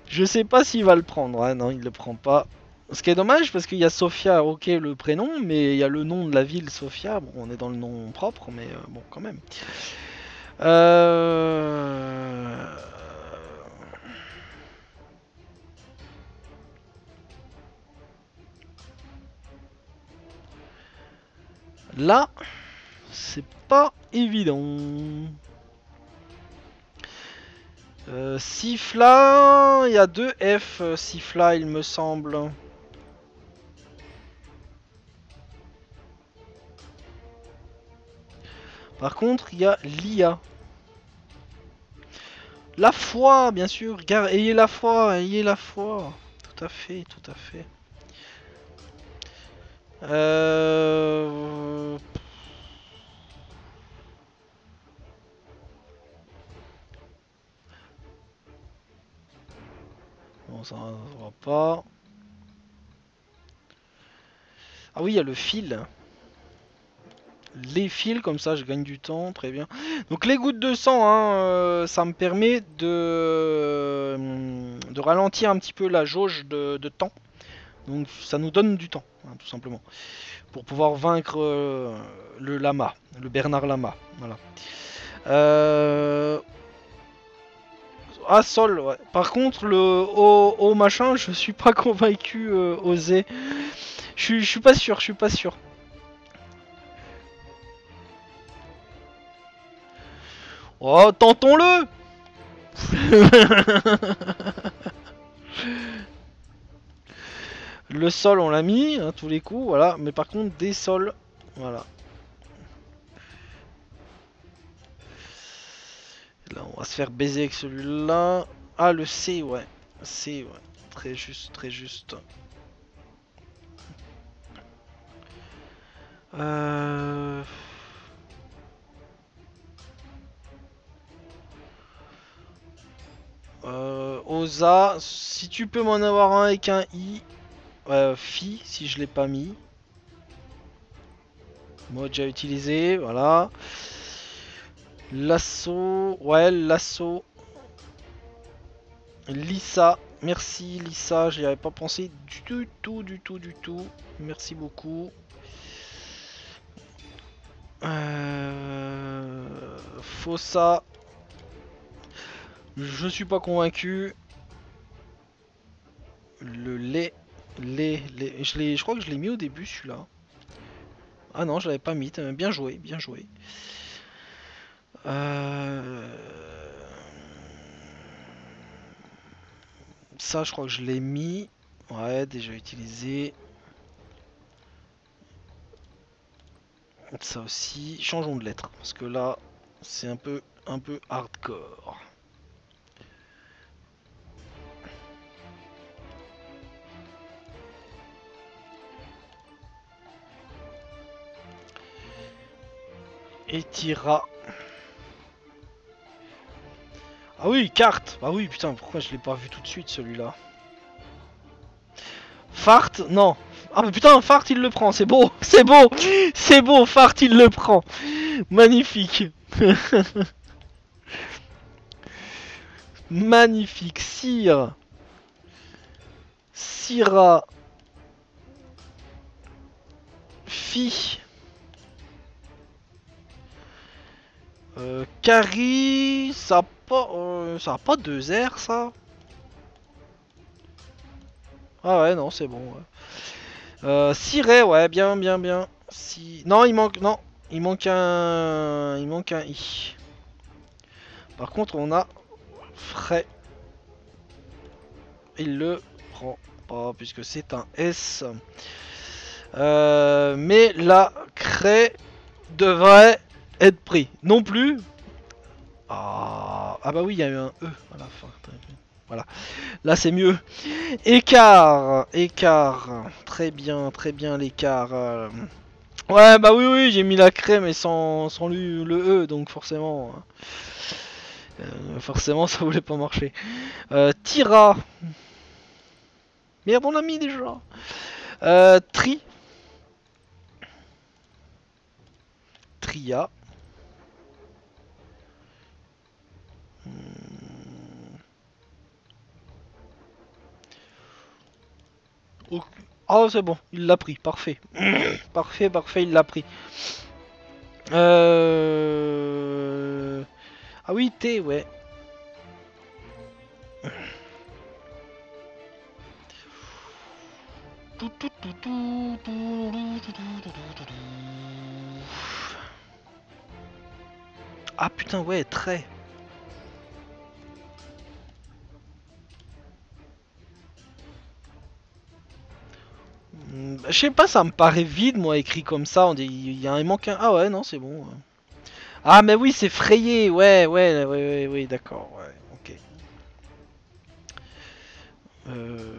Je sais pas s'il va le prendre, hein, non, il le prend pas. Ce qui est dommage parce qu'il y a Sofia, ok, le prénom, mais il y a le nom de la ville, Sofia. Bon, on est dans le nom propre, mais euh, bon, quand même. Euh... Là, c'est pas évident. Euh, Sifla, il y a deux F, euh, Sifla, il me semble. Par contre, il y a l'IA. La foi, bien sûr. Ayez la foi, ayez la foi. Tout à fait, tout à fait. Euh... Bon, ça ne va pas. Ah oui, il y a le fil. Les fils, comme ça je gagne du temps, très bien. Donc les gouttes de sang, hein, euh, ça me permet de, ralentir un petit peu la jauge de, de temps. Donc ça nous donne du temps, hein, tout simplement. Pour pouvoir vaincre euh, le lama, le Bernard Lama. Voilà. Euh... Ah, sol, ouais. Par contre, le haut, haut machin, je suis pas convaincu, euh, osé. Je suis- je suis pas sûr, je suis pas sûr. Oh, tentons-le Le sol, on l'a mis, à tous les coups, voilà. Mais par contre, des sols, Voilà. On va se faire baiser avec celui-là. Ah, le C, ouais. C, ouais. Très juste, très juste. Euh... Euh, Oza, si tu peux m'en avoir un avec un I, euh, Phi, si je l'ai pas mis. Moi déjà utilisé, voilà. Lasso, ouais, lasso. Lisa, merci Lisa, j'y avais pas pensé du tout, du tout, du tout. Merci beaucoup. Euh... Fossa. Je suis pas convaincu. Le lait. Je, je crois que je l'ai mis au début celui-là. Ah non, je l'avais pas mis. Bien joué, bien joué. Euh... Ça, je crois que je l'ai mis. Ouais, déjà utilisé. Ça aussi. Changeons de lettre. Parce que là, c'est un peu, un peu hardcore. Et tira. Ah oui, carte Bah oui, putain, pourquoi je l'ai pas vu tout de suite celui-là Fart Non. Ah putain, Fart il le prend, c'est beau C'est beau C'est beau, Fart il le prend. Magnifique. Magnifique, Sire. Syrah Fi Euh, Carrie, ça a pas, euh, ça a pas deux R ça. Ah ouais non c'est bon. Ouais. Euh, ouais bien bien bien. Si non il manque non il manque un il manque un i. Par contre on a frais. Il le prend pas puisque c'est un S. Euh, mais la craie devrait être pris. Non plus. Ah, ah bah oui, il y a eu un E à la fin. Voilà. Là, c'est mieux. Écart. Écart. Très bien, très bien l'écart. Ouais, bah oui, oui, j'ai mis la crème mais sans, sans le, le E, donc forcément... Euh, forcément, ça voulait pas marcher. Euh, Tira. Merde, on l'a mis déjà. Euh, tri. Tria. Oh, c'est bon, il l'a pris, parfait. parfait, parfait, il l'a pris. Euh... Ah oui, T, ouais. Ah putain, ouais, très. Je sais pas, ça me paraît vide, moi, écrit comme ça. On dit, il y a un manque un. Ah ouais, non, c'est bon. Ah, mais oui, c'est frayé. Ouais, ouais, ouais, ouais, ouais d'accord. Ouais, ok. Euh...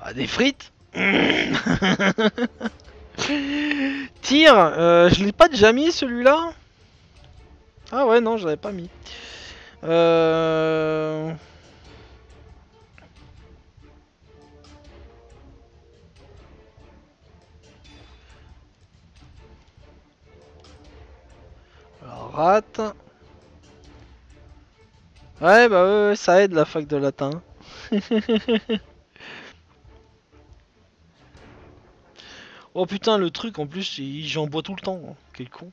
Ah, des frites? Tire, euh, je l'ai pas déjà mis celui-là? Ah ouais, non, je l'avais pas mis. Euh... Alors, rate. Ouais, bah ouais, ça aide la fac de latin. Oh putain, le truc en plus, j'en bois tout le temps. Hein. Quel con.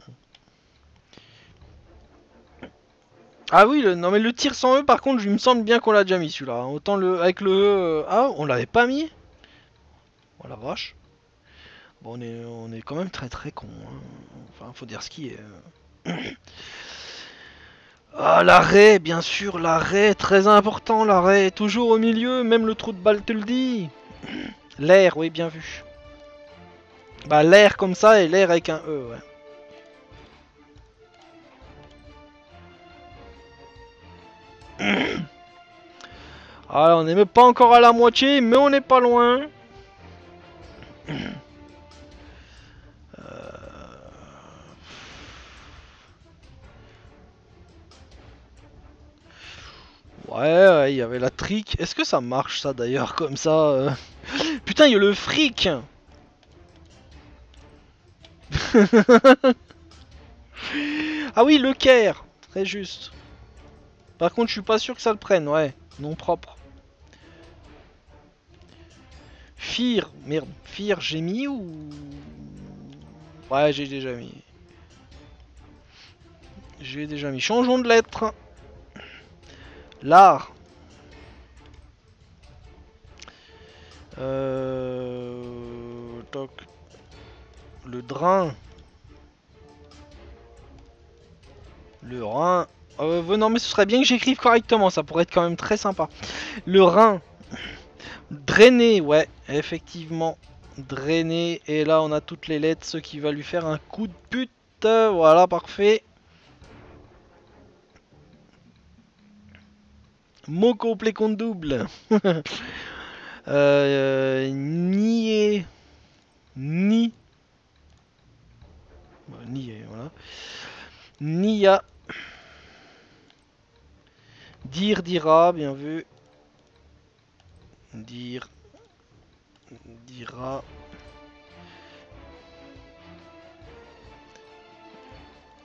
Ah oui, le, non mais le tir sans E par contre, il me semble bien qu'on l'a déjà mis celui-là. Hein. Autant le avec le E... Ah, on l'avait pas mis Oh la vache. Bon, on est, quand même très très con. hein. Enfin, faut dire ce qui est. Ah, l'arrêt, bien sûr, l'arrêt, très important, l'arrêt. Toujours au milieu, même le trou de balle te le dit. L'air, oui, bien vu. Bah, l'air comme ça et l'air avec un E, ouais. Ah, on n'est même pas encore à la moitié, mais on n'est pas loin. Ouais, ouais, il y avait la trick. Est-ce que ça marche ça d'ailleurs comme ça euh? Putain, il y a le fric Ah oui, le Caire Très juste. Par contre, je suis pas sûr que ça le prenne, ouais. Non propre. Fir, merde. Fir, j'ai mis ou... Ouais, j'ai déjà mis. J'ai déjà mis. Changeons de lettre. L'art. Euh... Le drain. Le rein. Euh, non mais ce serait bien que j'écrive correctement, ça pourrait être quand même très sympa. Le rein. Drainer, ouais, effectivement. Drainer. Et là on a toutes les lettres, ce qui va lui faire un coup de pute. Voilà, parfait. Mot complet compte double. euh, nier. Ni. Nia. Dire, dira, bien vu. Dire. Dira.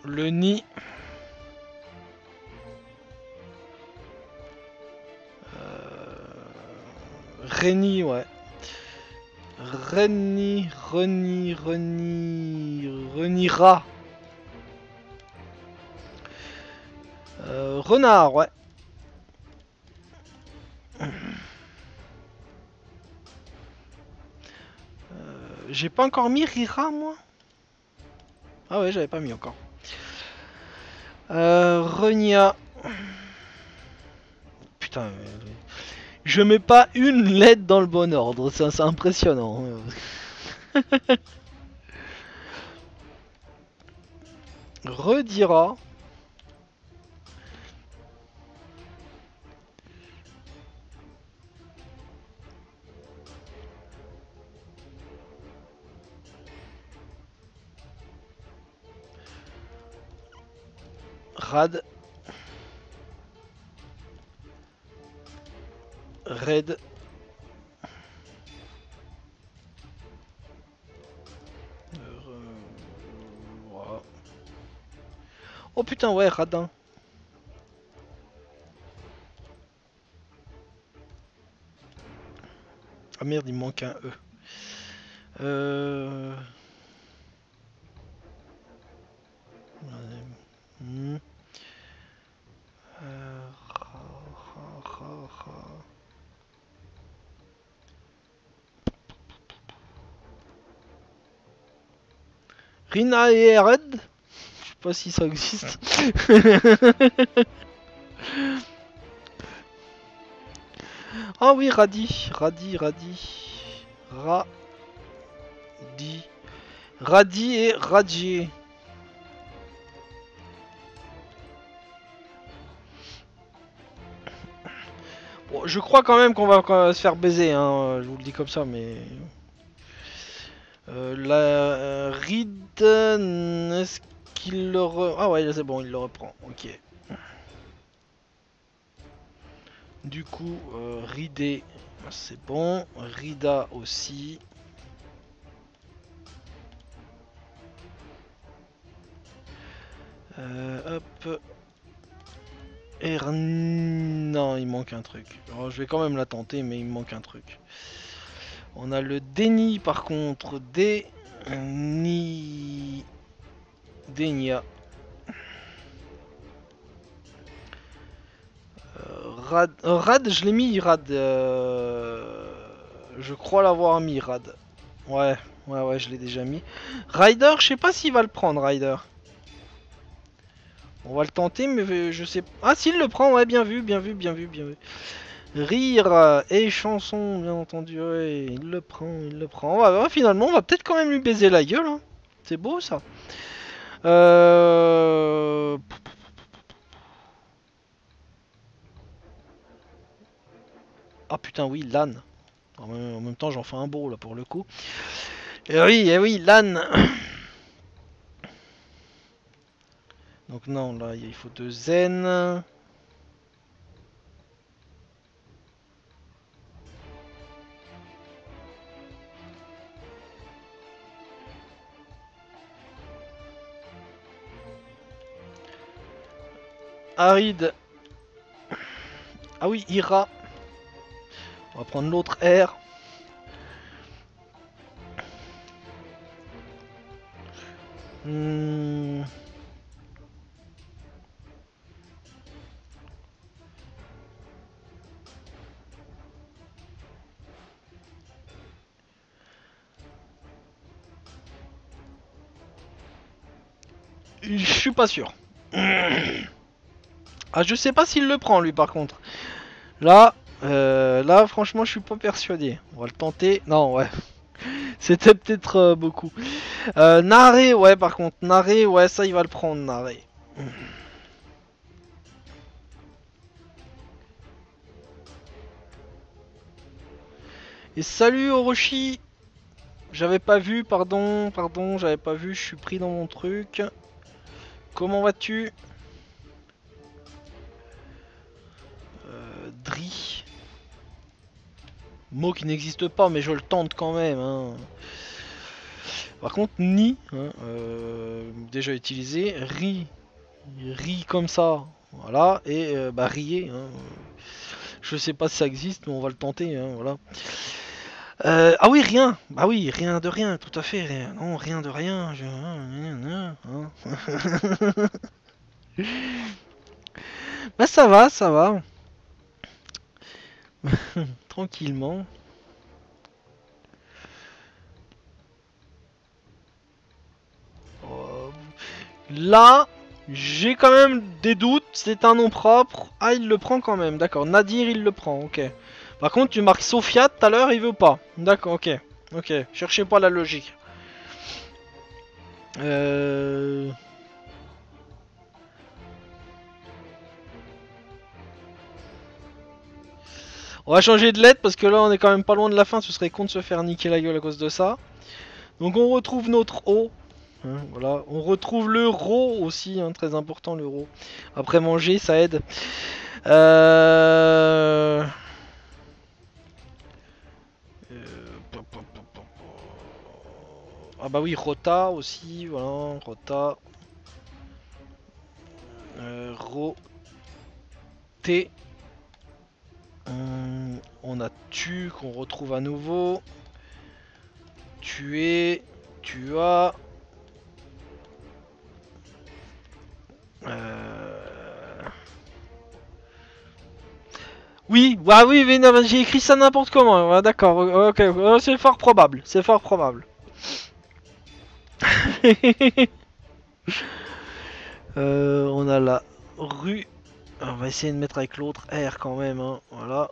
Le nid. Reni, ouais. Reni, Reni, Reni, Renira. Euh, renard, ouais. Euh, J'ai pas encore mis Rira, moi? Ah ouais, j'avais pas mis encore. Euh, Renia. Putain, euh, je mets pas une lettre dans le bon ordre, c'est impressionnant. Redira. Rad. Red. Euh. Oh putain ouais radin. Ah merde il manque un E. Euh... Hmm. Euh, ra, ra, ra, ra. Rina et Red Je sais pas si ça existe. ah oui, Radi, Radi, Radi. Radi. Radi et Radier. Bon, je crois quand même qu'on va se faire baiser, hein, je vous le dis comme ça, mais... Euh, la euh, Reed, euh, est-ce qu'il le re... Ah ouais, c'est bon, il le reprend, ok. Du coup, euh, Ridé, c'est bon. Rida aussi. Hop. Er... Non, il manque un truc. Alors, je vais quand même la tenter, mais il manque un truc. On a le déni par contre. Déni. Dénia. Euh, Rad, euh, Rad, je l'ai mis Rad. euh, Je crois l'avoir mis Rad. Ouais, Ouais, ouais, je l'ai déjà mis. Ryder, je sais pas s'il va le prendre, Ryder. On va le tenter, mais je sais... Ah, s'il le prend, ouais, bien vu, bien vu, bien vu, bien vu. Rire et chanson, bien entendu, il le prend, il le prend. Finalement, on va peut-être quand même lui baiser la gueule. Hein. C'est beau, ça. Euh... Ah putain, oui, LAN. En même temps, j'en fais un beau, là, pour le coup. Et oui, eh oui, LAN Donc non, là, il faut deux zen. Aride. Ah oui, Ira. On va prendre l'autre R. Hmm. Je suis pas sûr. Ah, je sais pas s'il le prend lui par contre. Là, euh, là franchement je suis pas persuadé. On va le tenter. Non, ouais. C'était peut-être euh, beaucoup. Euh, Naré, ouais par contre. Naré, ouais ça il va le prendre, Naré. Et salut Orochi J'avais pas vu, pardon, pardon, j'avais pas vu, je suis pris dans mon truc. Comment vas-tu? Mot qui n'existe pas, mais je le tente quand même. Hein. Par contre, ni, hein, euh, déjà utilisé, ri, ri comme ça, voilà, et euh, bah rier. Hein. Je sais pas si ça existe, mais on va le tenter, voilà. Euh, ah oui, rien. Bah oui, rien de rien, tout à fait. Rien. Non, rien de rien. bah ça va, ça va. Tranquillement. Oh, là, j'ai quand même des doutes. C'est un nom propre. Ah, il le prend quand même. D'accord. Nadir, il le prend. Ok. Par contre, tu marques Sofia tout à l'heure, il veut pas. D'accord. Ok. Ok. Cherchez pas la logique. Euh... On va changer de lettre parce que là on est quand même pas loin de la fin, ce serait con de se faire niquer la gueule à cause de ça. Donc on retrouve notre O. Hein, voilà, on retrouve l'euro aussi, hein, très important l'euro. Après manger, ça aide. Euh... euh ah bah oui, Rota aussi, voilà, Rota. Euh, Ro... T. On a tu qu'on retrouve à nouveau. Tu es. Tu as. Euh... Oui, bah oui, j'ai écrit ça n'importe comment. D'accord, ok, c'est fort probable, c'est fort probable. Euh, on a la rue on va essayer de mettre avec l'autre R quand même, hein. voilà.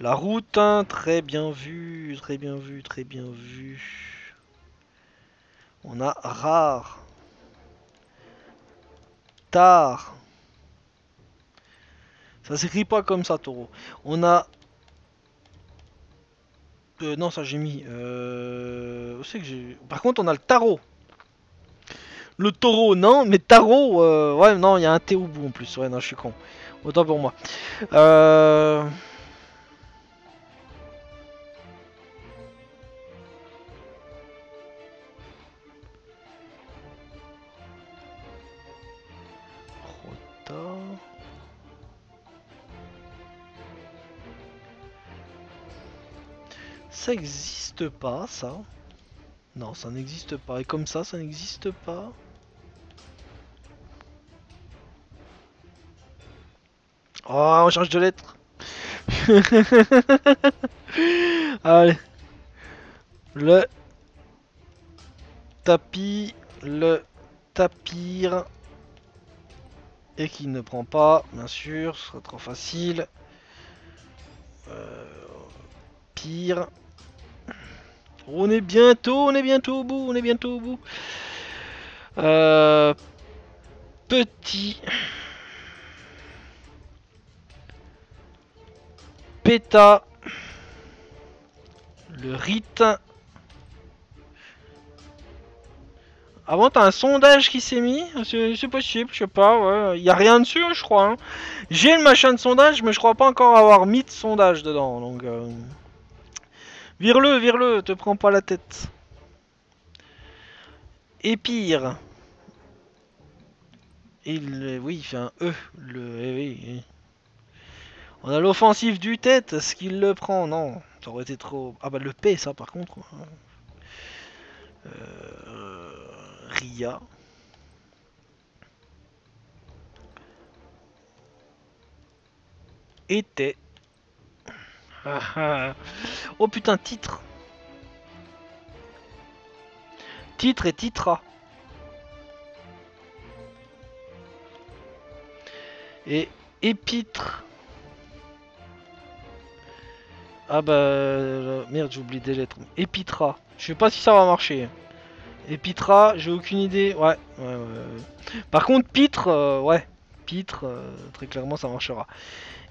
La route, hein, très bien vu, très bien vu, très bien vu. On a rare. Tard. Ça s'écrit pas comme ça, taureau. On a... Euh, non, ça j'ai mis. Euh... Que. Par contre, on a le tarot. Le taureau, non, mais tarot, euh, ouais, non, il y a un T au bout en plus. Ouais, non, je suis con. Autant pour moi. Euh... Ça existe pas, ça. Non, ça n'existe pas. Et comme ça, ça n'existe pas. Oh, on change de lettre. Allez. Le tapis, le tapir. Et qui ne prend pas, bien sûr, ce sera trop facile. Euh, pire. On est bientôt, on est bientôt au bout, on est bientôt au bout. Euh, petit. Le rite. Avant, t'as un sondage qui s'est mis? C'est possible, je sais pas, ouais. Y a rien dessus, je crois. hein. J'ai le machin de sondage, mais je crois pas encore avoir mis de sondage dedans, donc... Euh... Vire-le, vire-le, te prends pas la tête. Et pire. Il, oui, il fait un E. Le, eh oui, oui. On a l'offensive du tête. Est-ce qu'il le prend Non. Ça aurait été trop. Ah bah le P, ça par contre. Euh, Ria. Était. Oh putain, titre. Titre et titra. Et épître. Ah bah euh, merde, j'ai oublié des lettres. Épitra. Je sais pas si ça va marcher. Épitra, j'ai aucune idée. Ouais. Par contre, pitre, euh, ouais. Pitre, euh, très clairement, ça marchera.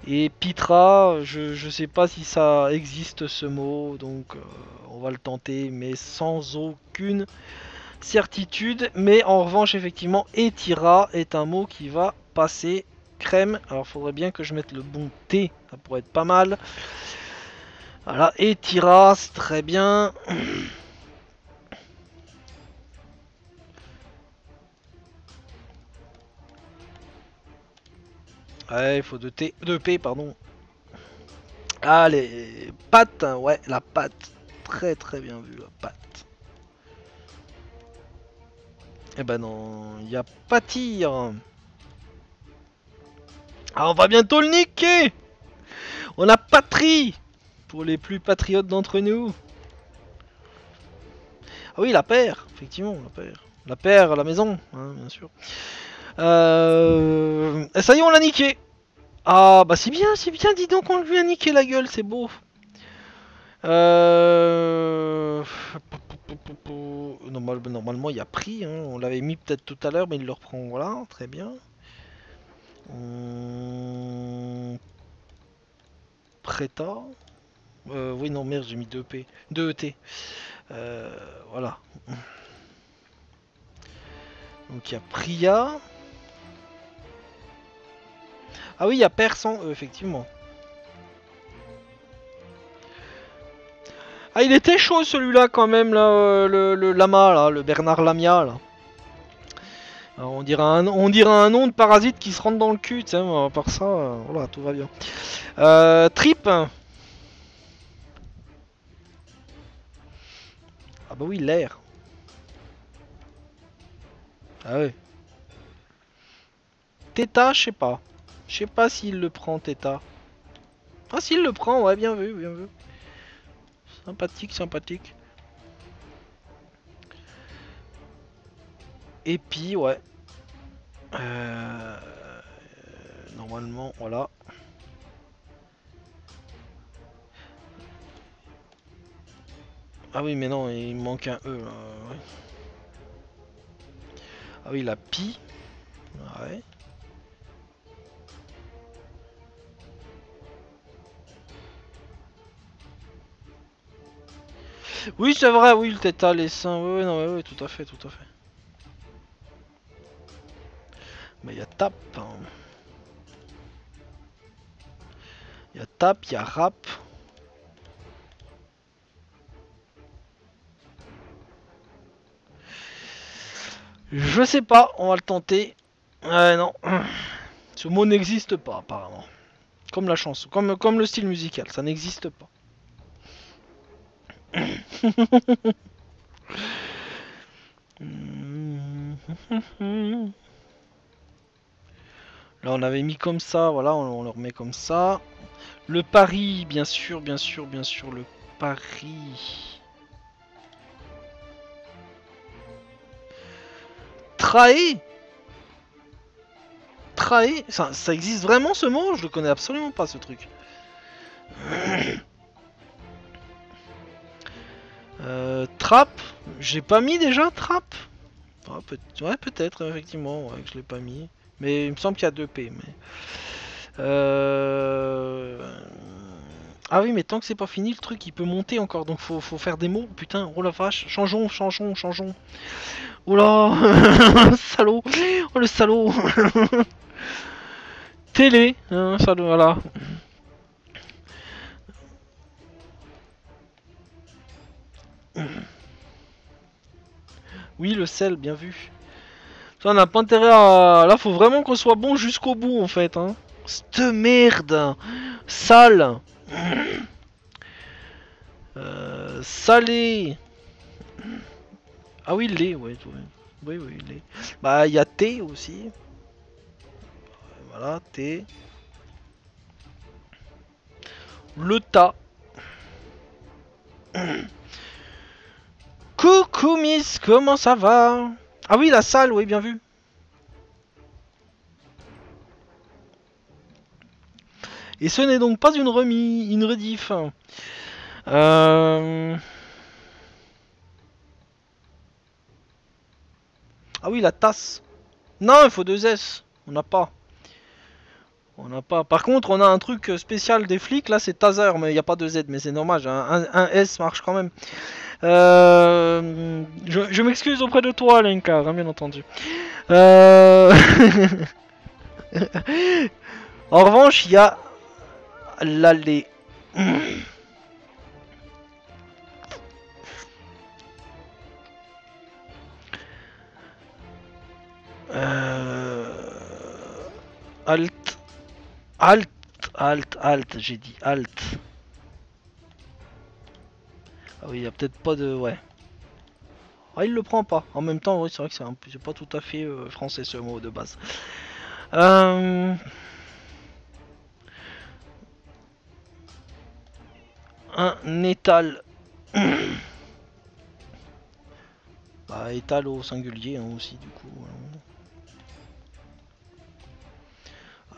Et Pitra, je, je sais pas si ça existe ce mot, donc on va le tenter, mais sans aucune certitude. Mais en revanche, effectivement, Etira est un mot qui va passer crème. Alors, faudrait bien que je mette le bon T, ça pourrait être pas mal. Voilà, Etira, c'est très bien. Ouais, il faut de T, de P, pardon. Allez, patte, hein, ouais, la patte. Très très bien vu, la patte. Eh ben non, il y a pâtir. Ah, on va bientôt le niquer On a patrie Pour les plus patriotes d'entre nous. Ah oui, la paire, effectivement, la paire. La paire à la maison, hein, bien sûr. Euh... et Ça y est, on l'a niqué Ah, bah c'est bien, c'est bien, dis donc, on lui a niqué la gueule, c'est beau. Euh... Normal- Normalement, il y a pris, hein, on l'avait mis peut-être tout à l'heure, mais il le reprend, voilà, très bien. Hum, Preta. Euh, oui, non, merde, j'ai mis 2P. 2T. Euh, voilà. Donc il y a Priya. Ah oui, il y a Persan, euh, effectivement. Ah, il était chaud celui-là quand même, là, le, lama, là, le Bernard Lamia, là. On, dirait un, on dirait un nom de parasite qui se rentre dans le cul, tu sais, part ça, voilà, tout va bien. Trip bah oui, l'air. Ah ouais. Theta, je sais pas. Je sais pas s'il le prend, Theta. Ah, s'il le prend, ouais, bien vu, bien vu. Sympathique, sympathique. Et puis, ouais. Euh, Normalement, voilà. Ah oui, mais non, il manque un E. ouais. Ah oui, la pi. Oui, c'est vrai, oui, le téta, les seins. Oui, non, oui, oui, tout à fait, tout à fait. Mais il y a tap. hein. Il y a tap, il y a rap. Je sais pas, on va le tenter. Ouais, non. Ce mot n'existe pas, apparemment. Comme la chanson, comme, comme le style musical, ça n'existe pas. Là, on avait mis comme ça, voilà, on, on le remet comme ça. Le pari, bien sûr, bien sûr, bien sûr, le pari. Traé Traé ça, existe vraiment ce mot? Je le connais absolument pas ce truc. Euh, trappe J'ai pas mis déjà trappe? Ah, Ouais, peut-être, effectivement, ouais, que je l'ai pas mis. Mais il me semble qu'il y a deux P. Euh... Ah oui, mais tant que c'est pas fini, le truc il peut monter encore, donc faut, faut faire des mots. Putain, oh la vache, changeons, changeons, changeons. Oh là, salaud, oh le salaud. Télé, hein, voilà. Oui, le sel, bien vu. Ça, on n'a pas intérêt à... Là, faut vraiment qu'on soit bon jusqu'au bout, en fait. Hein. Cette merde Sale euh, Salé Ah oui, lait, ouais, ouais. Oui, oui, lait. Bah, il y a thé aussi. Voilà, thé. Le tas. Coucou Miss, comment ça va? Ah oui, la salle, oui, bien vu. Et ce n'est donc pas une remise, une rediff. Euh... Ah oui, la tasse. Non, il faut deux S. On n'a pas. On n'a pas. Par contre, on a un truc spécial des flics. Là, c'est Taser, mais il n'y a pas de Z. Mais c'est normal. Un, un- S marche quand même. Euh, je je m'excuse auprès de toi, Lenka, hein, bien entendu. Euh, en revanche, il y a l'allée. Euh... Alt. Alt. Alt. Alt, j'ai dit. Alt. Ah oui, il y a peut-être pas de... Ouais. Ah, il le prend pas. En même temps, oui, c'est vrai que c'est un pas tout à fait euh, français ce mot de base. Euh... Un étal. bah, étal au singulier hein, aussi, du coup. voilà.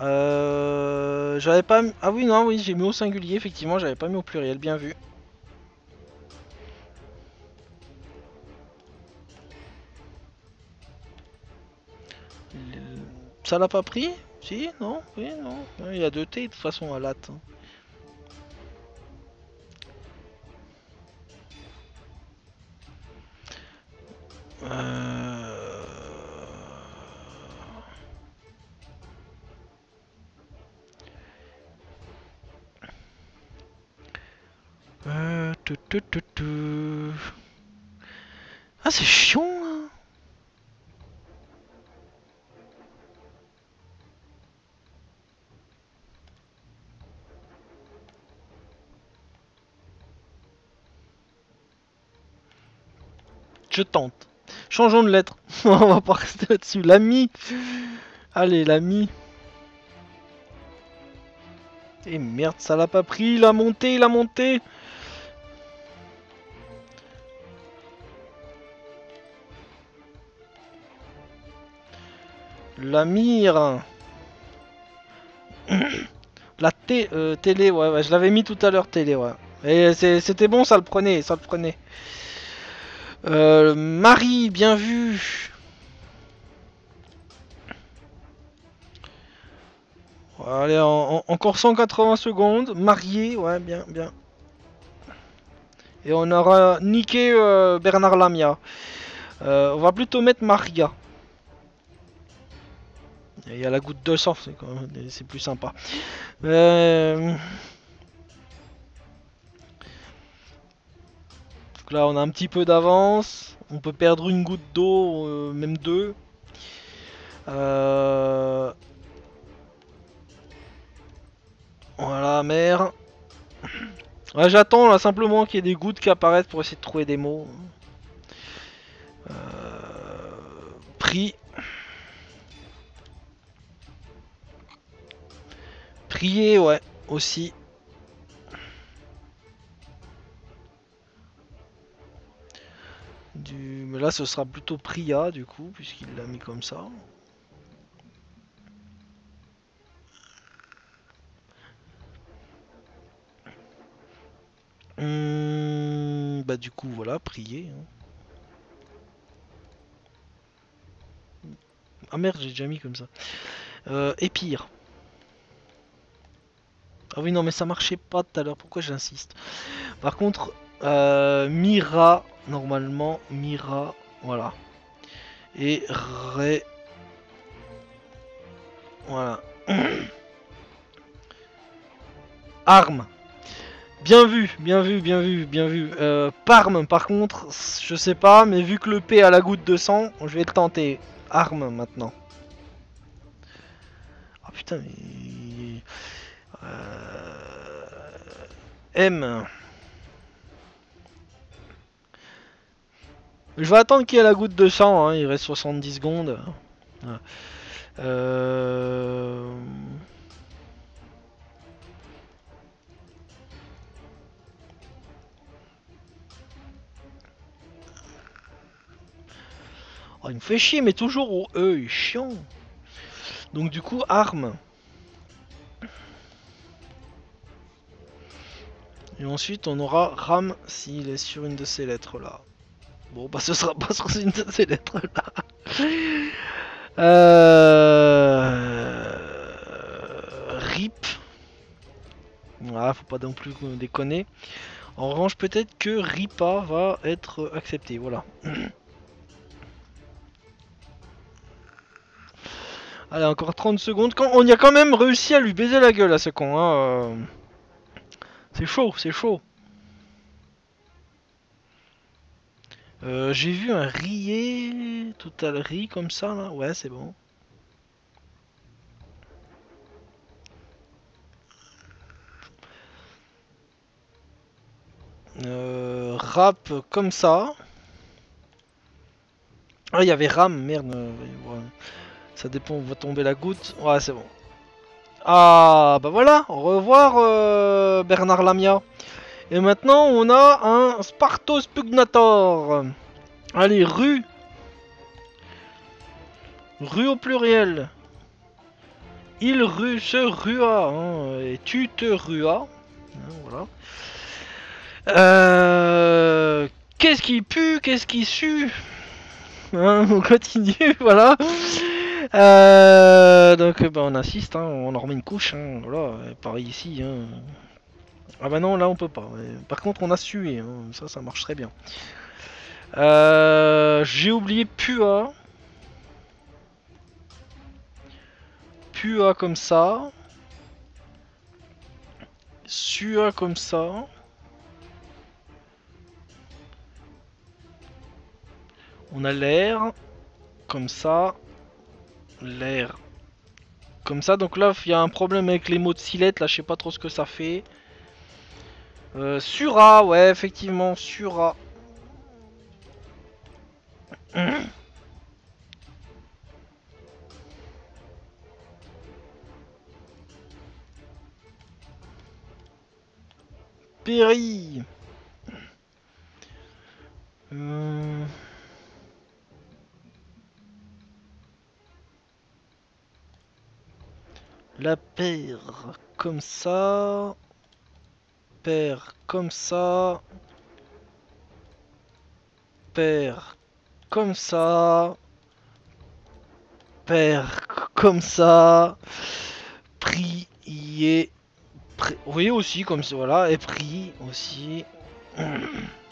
Euh... J'avais pas... Ah oui, non, oui, j'ai mis au singulier, effectivement, j'avais pas mis au pluriel, bien vu. Ça l'a pas pris? Si Non Oui Non Il y a deux T de toute façon à latte. hein. Euh... Euh, tu. Ah c'est chiant hein. Je tente. Changeons de lettre. On va pas rester là-dessus. L'ami. Allez, l'ami. Et merde, ça l'a pas pris. Il a monté, il a monté. La mire. La euh, télé, ouais, ouais, je l'avais mis tout à l'heure, télé, ouais. Et c'était bon, ça le prenait, ça le prenait. Euh, Marie, bien vu. Allez, en- en- encore 180 secondes. Marié, ouais, bien, bien. Et on aura niqué euh, Bernard Lamia. On va plutôt mettre Maria. Il y a la goutte de sang, c'est plus sympa. Euh, donc là, on a un petit peu d'avance. On peut perdre une goutte d'eau, euh, même deux. Euh, Voilà, mère. Ouais, j'attends là simplement qu'il y ait des gouttes qui apparaissent pour essayer de trouver des mots. Prix. Prier, ouais, aussi. Du... Mais là, ce sera plutôt Priya, du coup, puisqu'il l'a mis comme ça. Hum, bah du coup voilà, prier. hein. Ah merde, j'ai déjà mis comme ça. Euh, et pire. Ah oui non mais ça marchait pas tout à l'heure, pourquoi j'insiste? Par contre, euh, Mira, normalement, Mira, voilà. Et Ré... Voilà. Arme. Bien vu, bien vu, bien vu, bien vu. Euh, Parme, par contre, je sais pas, mais vu que le P a la goutte de sang, je vais le tenter. Arme maintenant. Ah putain, mais. Euh... M. Je vais attendre qu'il y ait la goutte de sang, hein, il reste 70 secondes. Euh... Oh, il me fait chier, mais toujours au E, il est chiant. Donc du coup, arme. Et ensuite, on aura RAM s'il est sur une de ces lettres là. Bon, bah ce sera pas sur une de ces lettres là. Euh... RIP. Voilà, faut pas non plus déconner. En revanche, peut-être que RIPA va être accepté. Voilà. Allez, encore 30 secondes. On y a quand même réussi à lui baiser la gueule à ce con. Hein, euh. C'est chaud, c'est chaud. Euh, J'ai vu un rier l'heure, riz comme ça là. Ouais, c'est bon. Euh, rap comme ça. Ah, il y avait ram, merde. euh. Ça dépend va tomber la goutte. Ouais, c'est bon. Ah, bah voilà, au revoir euh, Bernard Lamia. Et maintenant, on a un Spartos Pugnator. Allez, rue. Rue au pluriel. Il rue, se rua. hein, et tu te rua. Hein, voilà. Euh, Qu'est-ce qui pue Qu'est-ce qui sue? Hein, On continue, voilà. Euh, donc bah, on insiste, hein, on en remet une couche, hein, voilà, pareil ici. Hein. Ah bah non, là on peut pas. Par contre on a sué, ça ça marche très bien. Euh, J'ai oublié Pua. Pua comme ça. Sua comme ça. On a l'air comme ça l'air. Comme ça donc là il y a un problème avec les mots de silette là je sais pas trop ce que ça fait. Euh, Sura ouais effectivement Sura. Péri Euh, La paire comme ça. Paire comme ça. Paire comme ça. Paire comme ça. Prier. Pri- Oui aussi comme ça voilà. Et prie aussi.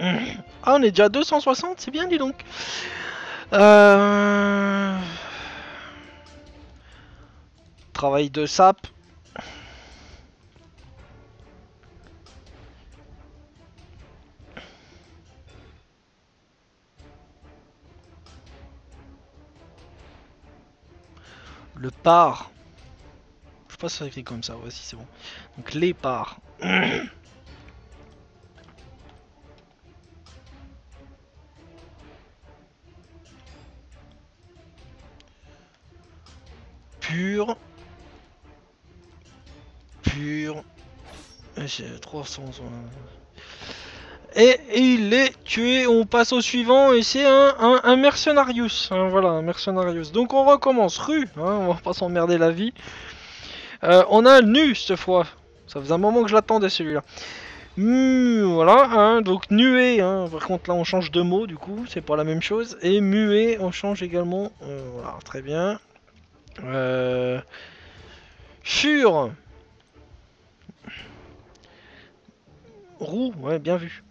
Ah, on est déjà à 260, c'est bien, dis donc. Euh... Travail de sap. Le par. Je sais pas si ça écrit comme ça, ouais, si c'est bon. Donc les parts. Pur. Pur. Et J'ai 300. Et, et il est tué. On passe au suivant et c'est un, mercenarius. hein, voilà, un mercenarius. Donc on recommence. Rue. hein, on va pas s'emmerder la vie. Euh, on a nu cette fois. Ça faisait un moment que je l'attendais celui-là. Voilà, hein, donc nuée, par contre là on change de mot du coup, c'est pas la même chose. Et muet, on change également, euh, voilà, très bien. Euh, fur. Roux, ouais, bien vu.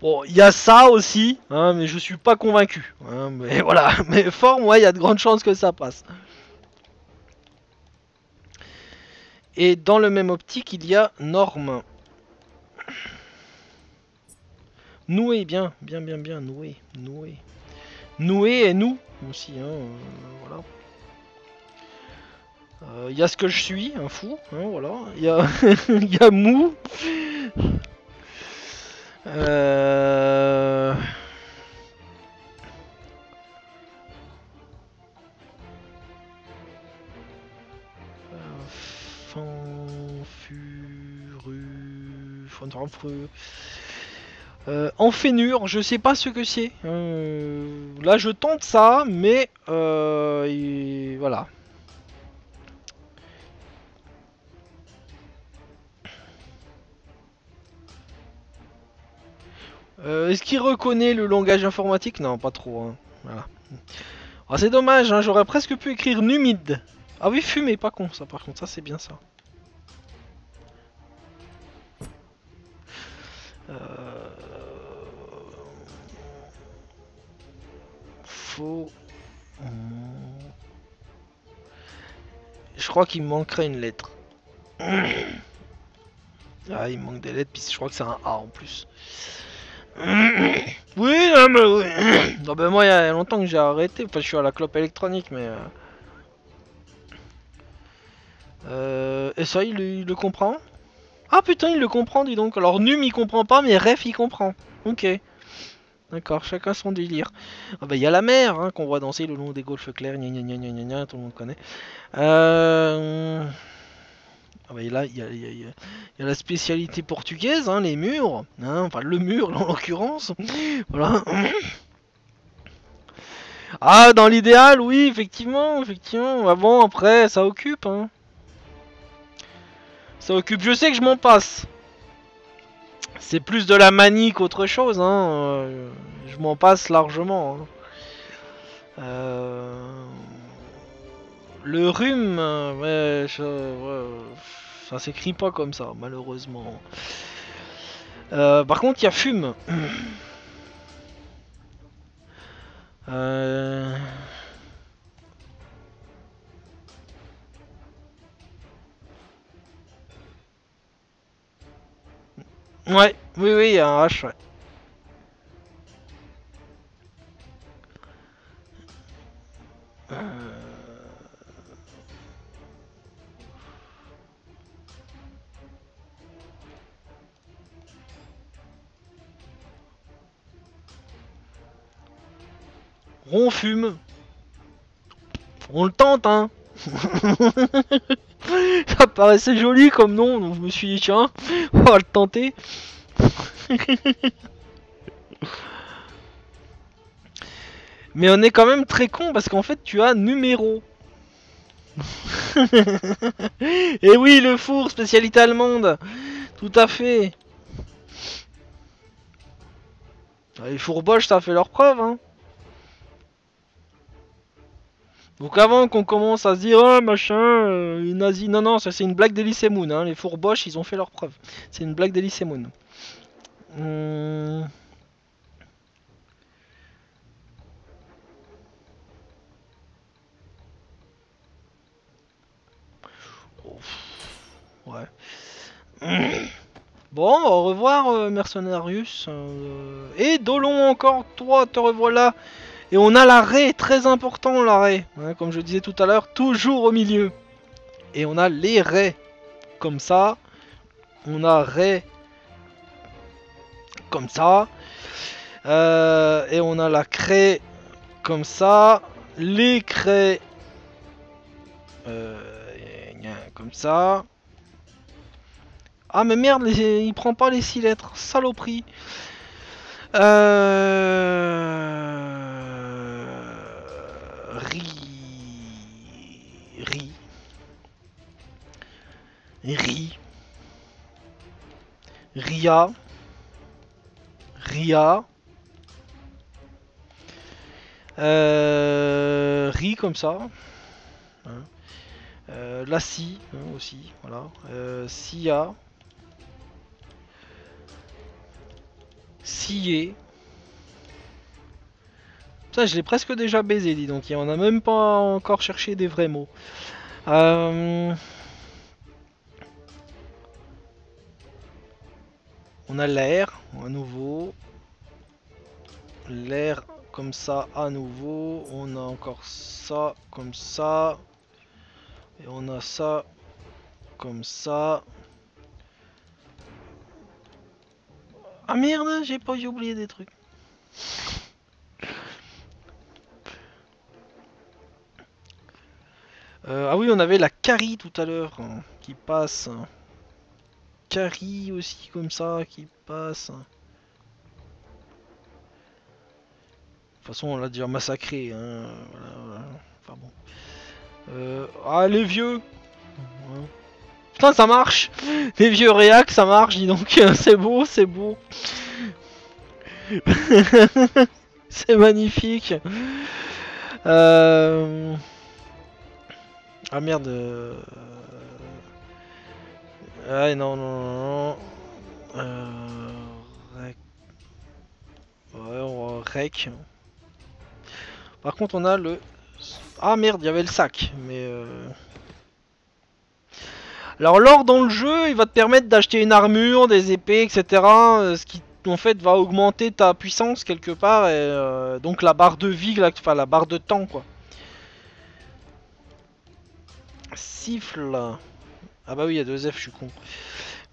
Bon, il y a ça aussi, hein, mais je suis pas convaincu. hein, mais voilà, mais forme, ouais, il y a de grandes chances que ça passe. Et dans le même optique, il y a norme. Noué, bien, bien, bien, bien, noué, noué. Noué et nous aussi, hein, euh, voilà. Euh, Il y a ce que je suis, un fou, hein, voilà. Il y a, y a mou. Euh... Fanfuru... Euh, Enfénure, je sais pas ce que c'est. Euh, là, je tente ça, mais euh, voilà. Euh, Est-ce qu'il reconnaît le langage informatique? Non, pas trop. hein. Voilà. Ah, c'est dommage, hein, j'aurais presque pu écrire numide. Ah oui, fumé, pas con ça par contre, ça c'est bien ça. Euh... Faut... Je crois qu'il me manquerait une lettre. Ah, il manque des lettres, puis je crois que c'est un A en plus. Oui, non, mais oui. Non, ben moi, il y a longtemps que j'ai arrêté. Enfin, je suis à la clope électronique, mais. Euh... Euh, et ça, il, il le comprend? Ah putain, il le comprend, dis donc. Alors, Num, il comprend pas, mais Ref, il comprend. Ok. D'accord, chacun son délire. Ah bah, il y a la mer hein, qu'on voit danser le long des golfes clairs. Gna gna gna tout le monde connaît. Ah il y a, la spécialité portugaise, hein, les murs, hein, enfin le mur en l'occurrence. Voilà. Ah, dans l'idéal, oui, effectivement, effectivement. Ah bon, après, ça occupe. Ça occupe. Je sais que je m'en passe. C'est plus de la manie qu'autre chose. Hein. euh, Je m'en passe largement. hein. Euh, Le rhume, ouais, je- ouais, ça s'écrit pas comme ça, malheureusement. Euh, par contre, il y a fume. Ouais, oui, oui, il y a un H, ouais. Euh, On fume. On le tente, hein. Ça paraissait joli comme nom, donc je me suis dit, tiens, on va le tenter. Mais on est quand même très con parce qu'en fait, tu as numéro. Et oui, le four, spécialité allemande. Tout à fait. Les fours Bosch, ça fait leur preuve, hein. Donc avant qu'on commence à se dire oh machin, euh, les nazis, non non, ça c'est une blague d'Elysée Moon, hein. les fours Bosch ils ont fait leur preuve. C'est une blague d'Elysée Moon. Ouf. Ouais. Bon, au revoir euh, Mercenarius. euh, et Dolon encore, toi te revoilà. Et on a l'arrêt, très important l'arrêt. hein, comme je disais tout à l'heure, toujours au milieu. Et on a les raies. Comme ça. On a raies. Comme ça. Euh, et on a la craie. Comme ça. les craies. Euh, comme ça. Ah mais merde, il prend pas les 6 lettres, saloperie. Euh... Ri... Ri... Ri... Ria... Ria... Euh... Ri comme ça. Hein. Euh, la scie hein, aussi, voilà. Euh, Sia. Ça, je l'ai presque déjà baisé, dis donc. On a même pas encore cherché des vrais mots. Euh, On a l'air, à nouveau. L'air comme ça, à nouveau. On a encore ça, comme ça. Et on a ça, comme ça. Ah merde, j'ai pas oublié des trucs. Euh, ah oui, on avait la carie tout à l'heure hein, qui passe. Carie aussi comme ça qui passe. De toute façon, on l'a déjà massacré. Hein. Enfin bon. Euh, ah, les vieux. Putain, ça marche Les vieux réacs, ça marche, dis donc. c'est beau, c'est beau. c'est magnifique. Euh... Ah merde. Ah non, non, non. non. Euh... Rec. Par contre, on a le... Ah merde, il y avait le sac, mais... euh, Alors l'or dans le jeu, il va te permettre d'acheter une armure, des épées, etc. euh, Ce qui en fait va augmenter ta puissance quelque part euh, donc la barre de vie, la barre de temps quoi. Siffle. Ah bah oui, il y a deux F, je suis con.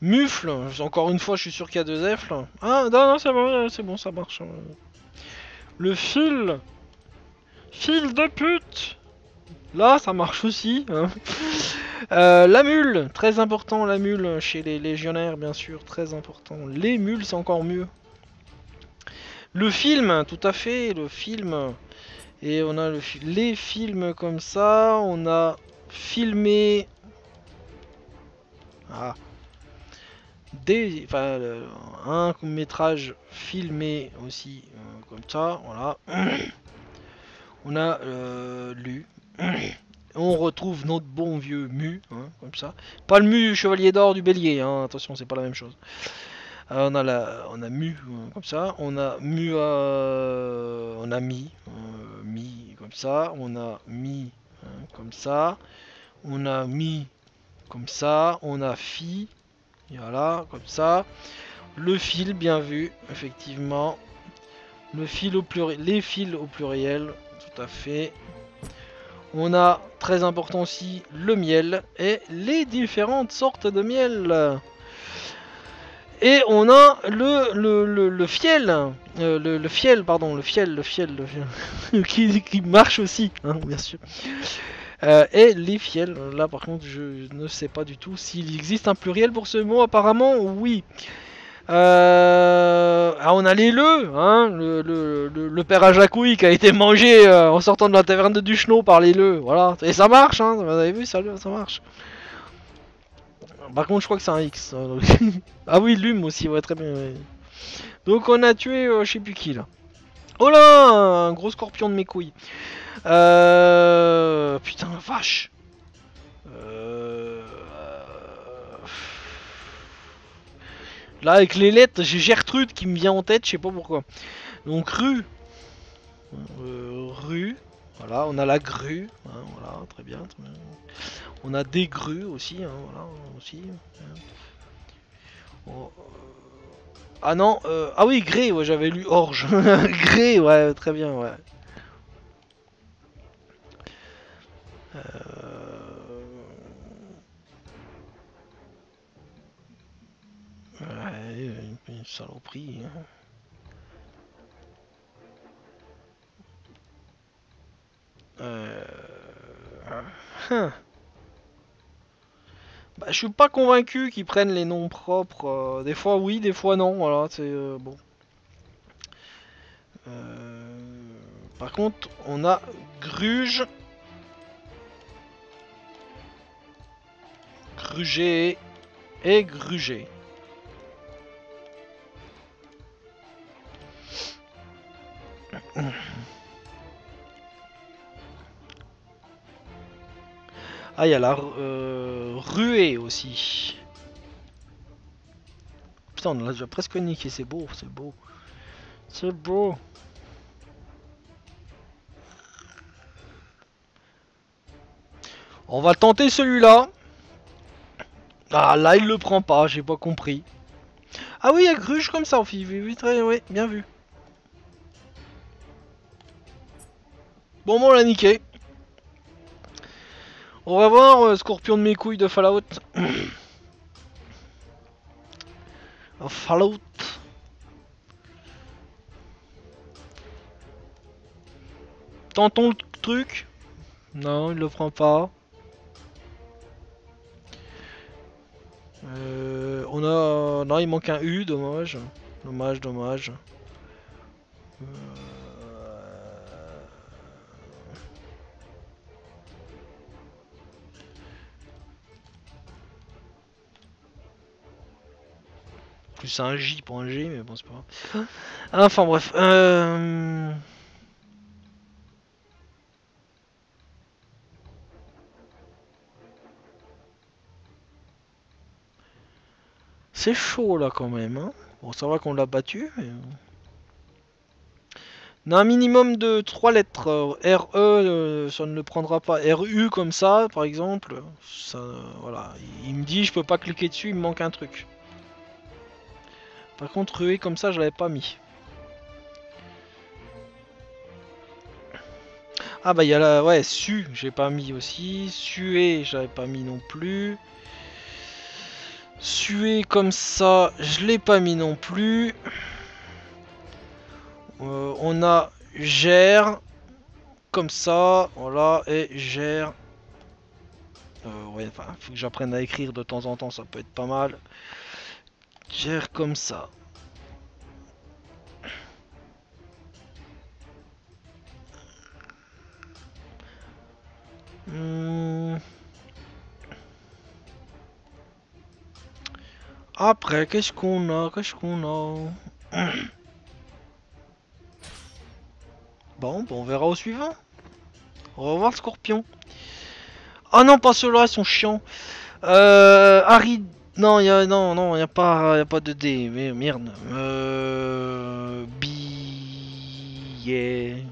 Mufle, encore une fois, je suis sûr qu'il y a deux F. Ah non, non, c'est bon, c'est bon, ça marche. Le fil. Fil de pute. Là, ça marche aussi. hein. Euh, la mule, très important la mule chez les légionnaires, bien sûr, très important. Les mules, c'est encore mieux. Le film, tout à fait, le film. Et on a les films comme ça. On a filmé. Ah. Des, le- un métrage filmé aussi, euh, comme ça, voilà. On a euh, lu. On retrouve notre bon vieux Mu, hein, comme ça. Pas le Mu chevalier d'or du bélier, hein, attention, c'est pas la même chose. Euh, on a la, on a Mu euh, comme ça. On a Mu, euh, on a Mi, euh, Mi comme ça. On a Mi hein, comme ça. On a Mi comme ça. On a Fi, voilà, comme ça. Le fil, bien vu, effectivement. Le fil au pluriel, les fils au pluriel, tout à fait. On a, très important aussi, le miel et les différentes sortes de miel. Et on a le, le, fiel, euh, le, fiel, pardon, le fiel, le fiel, qui marche aussi, hein, bien sûr. Euh, et les fiels, là par contre je ne sais pas du tout s'il existe un pluriel pour ce mot, apparemment oui. Euh, ah, on a les leux, hein, le, le, père à Jacouille qui a été mangé euh, en sortant de la taverne de Duchenot par les leux, voilà. Et ça marche, hein, vous avez vu, ça, marche. Par contre, je crois que c'est un X. hein, ah oui, Lume aussi, ouais, très bien. Donc on a tué, euh, je sais plus qui là. Oh là, un gros scorpion de mes couilles. Euh... Putain, vache. Euh... Là, avec les lettres, j'ai Gertrude qui me vient en tête, je sais pas pourquoi. Donc, rue. Euh, rue. Voilà, on a la grue. hein, voilà, très bien. On a des grues aussi, hein, voilà, aussi. hein. Oh, euh, Ah non, euh, ah oui, gré, ouais, j'avais lu orge. gré, ouais, très bien, ouais. Euh... Ouais, une saloperie. hein. Euh... hein. Bah, je suis pas convaincu qu'ils prennent les noms propres. euh, Des fois oui, des fois non. Voilà, c'est euh, bon. Euh, Par contre, on a Gruge. Gruger et Gruger. Ah, il y a la euh, ruée aussi. Putain, on l'a déjà presque niqué, c'est beau, c'est beau. C'est beau. On va tenter celui-là. Ah, là, il le prend pas, j'ai pas compris. Ah oui, il y a gruge comme ça, oui, oui, très, oui, bien vu. Bon, bon, on l'a niqué. On va voir, euh, scorpion de mes couilles de Fallout. Fallout. Tentons le truc. Non, il le prend pas. Euh, on a... Non, il manque un U, dommage. Dommage, dommage. Plus un J pour un G, mais bon, c'est pas grave. Enfin bref. Euh... C'est chaud là quand même. Hein bon, ça va qu'on l'a battu. Mais... On a un minimum de 3 lettres. Euh, RE, euh, ça ne le prendra pas. RU comme ça, par exemple. Ça, euh, voilà. Il, il me dit, je peux pas cliquer dessus, il me manque un truc. Par contre, rué comme ça, je l'avais pas mis. Ah bah il y a la... Ouais, su, j'ai pas mis aussi. Sué, j'avais pas mis non plus. Sué comme ça, je l'ai pas mis non plus. Euh, on a gère comme ça, voilà, et gère. Euh, ouais, faut que j'apprenne à écrire de temps en temps, ça peut être pas mal. Gère comme ça. Hmm. Après, qu'est-ce qu'on a? Qu'est-ce qu'on a? Bon, bon, on verra au suivant. On va voir le scorpion. Oh non, pas ceux-là, ils sont chiants. Euh, Harry... Non, y a, non, non, y a pas, y a pas de D. Mais merde. Euh... Billet...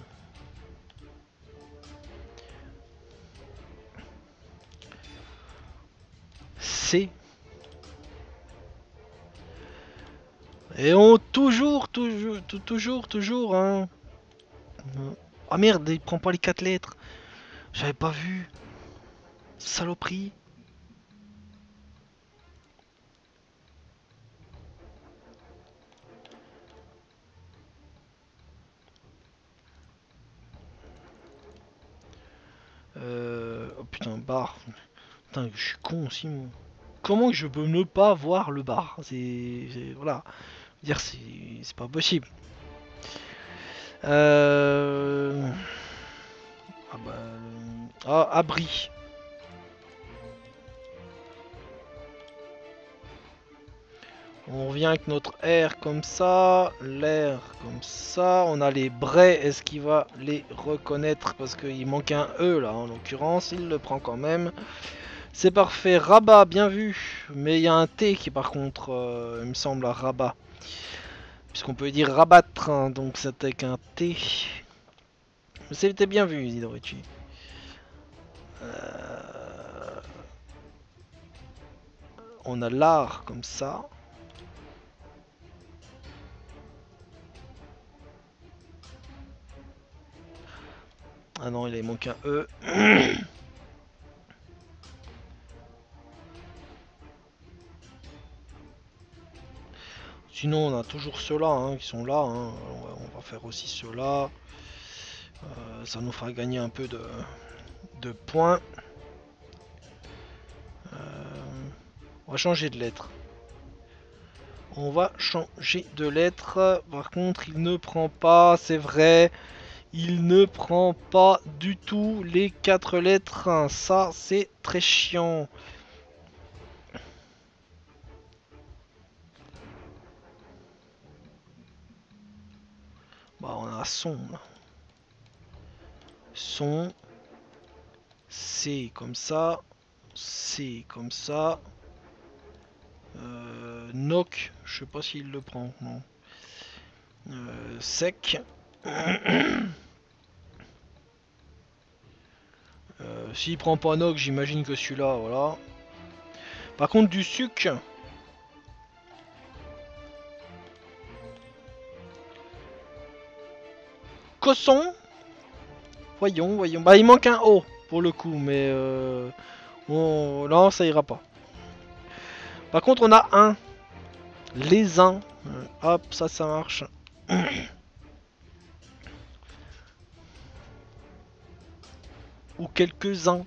C. Et on toujours, toujours, tou- toujours, toujours, hein. Ah merde, il prend pas les quatre lettres. J'avais pas vu. Saloperie. Euh... Oh putain, bar. Putain, je suis con aussi, moi. Comment je peux ne pas voir le bar? C'est... Voilà. Dire, c'est c'est pas possible. Euh... Ah bah... Ah, abri. On revient avec notre R comme ça, l'air comme ça. On a les brais. Est-ce qu'il va les reconnaître? Parce qu'il manque un E là en l'occurrence. Il le prend quand même. C'est parfait. Rabat, bien vu. Mais il y a un T qui par contre, euh, il me semble, à rabat. Puisqu'on peut dire rabattre. hein, donc c'était qu'un T. Mais C'était bien vu, Hydroichi. Euh... On a l'art comme ça. Ah non, il manque un E. Sinon, on a toujours ceux-là hein, qui sont là. hein. On, va, faire aussi ceux-là. Euh, ça nous fera gagner un peu de, de points. Euh, on va changer de lettre. On va changer de lettre. Par contre, il ne prend pas, c'est vrai. Il ne prend pas du tout les quatre lettres. Ça, c'est très chiant. Bah, on a son. Son. C comme ça. C comme ça. Euh, knock, je sais pas s'il le prend, non. Euh, sec. Euh, s'il prend pas knock, j'imagine que celui-là, voilà. Par contre, du suc. Cosson. Voyons, voyons. Bah, il manque un O pour le coup, mais euh, on... non, ça ira pas. Par contre, on a un. Les uns. Euh, hop, ça, ça marche. Ou quelques-uns.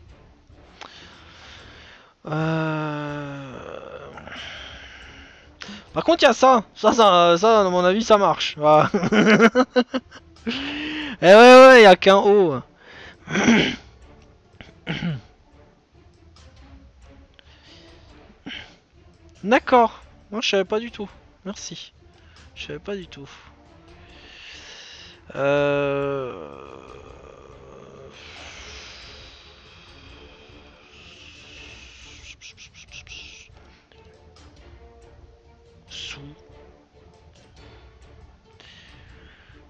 Euh... Par contre, il y a ça. Ça, ça, ça, à mon avis, ça marche. Voilà. Eh ouais, ouais, il a qu'un O. D'accord. Non, je savais pas du tout. Merci. Je savais pas du tout. Euh...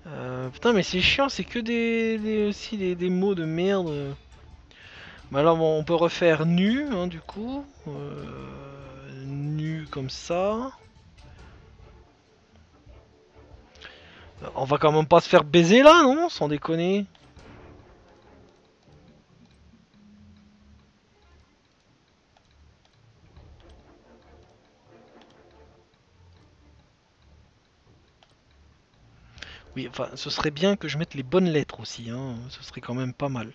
Euh, putain, mais c'est chiant, c'est que des, aussi des, des mots de merde. Bah alors, on peut refaire nu, hein, du coup. Euh, nu comme ça. Euh, On va quand même pas se faire baiser là, non? Sans déconner. Oui, enfin, ce serait bien que je mette les bonnes lettres aussi, hein. Ce serait quand même pas mal.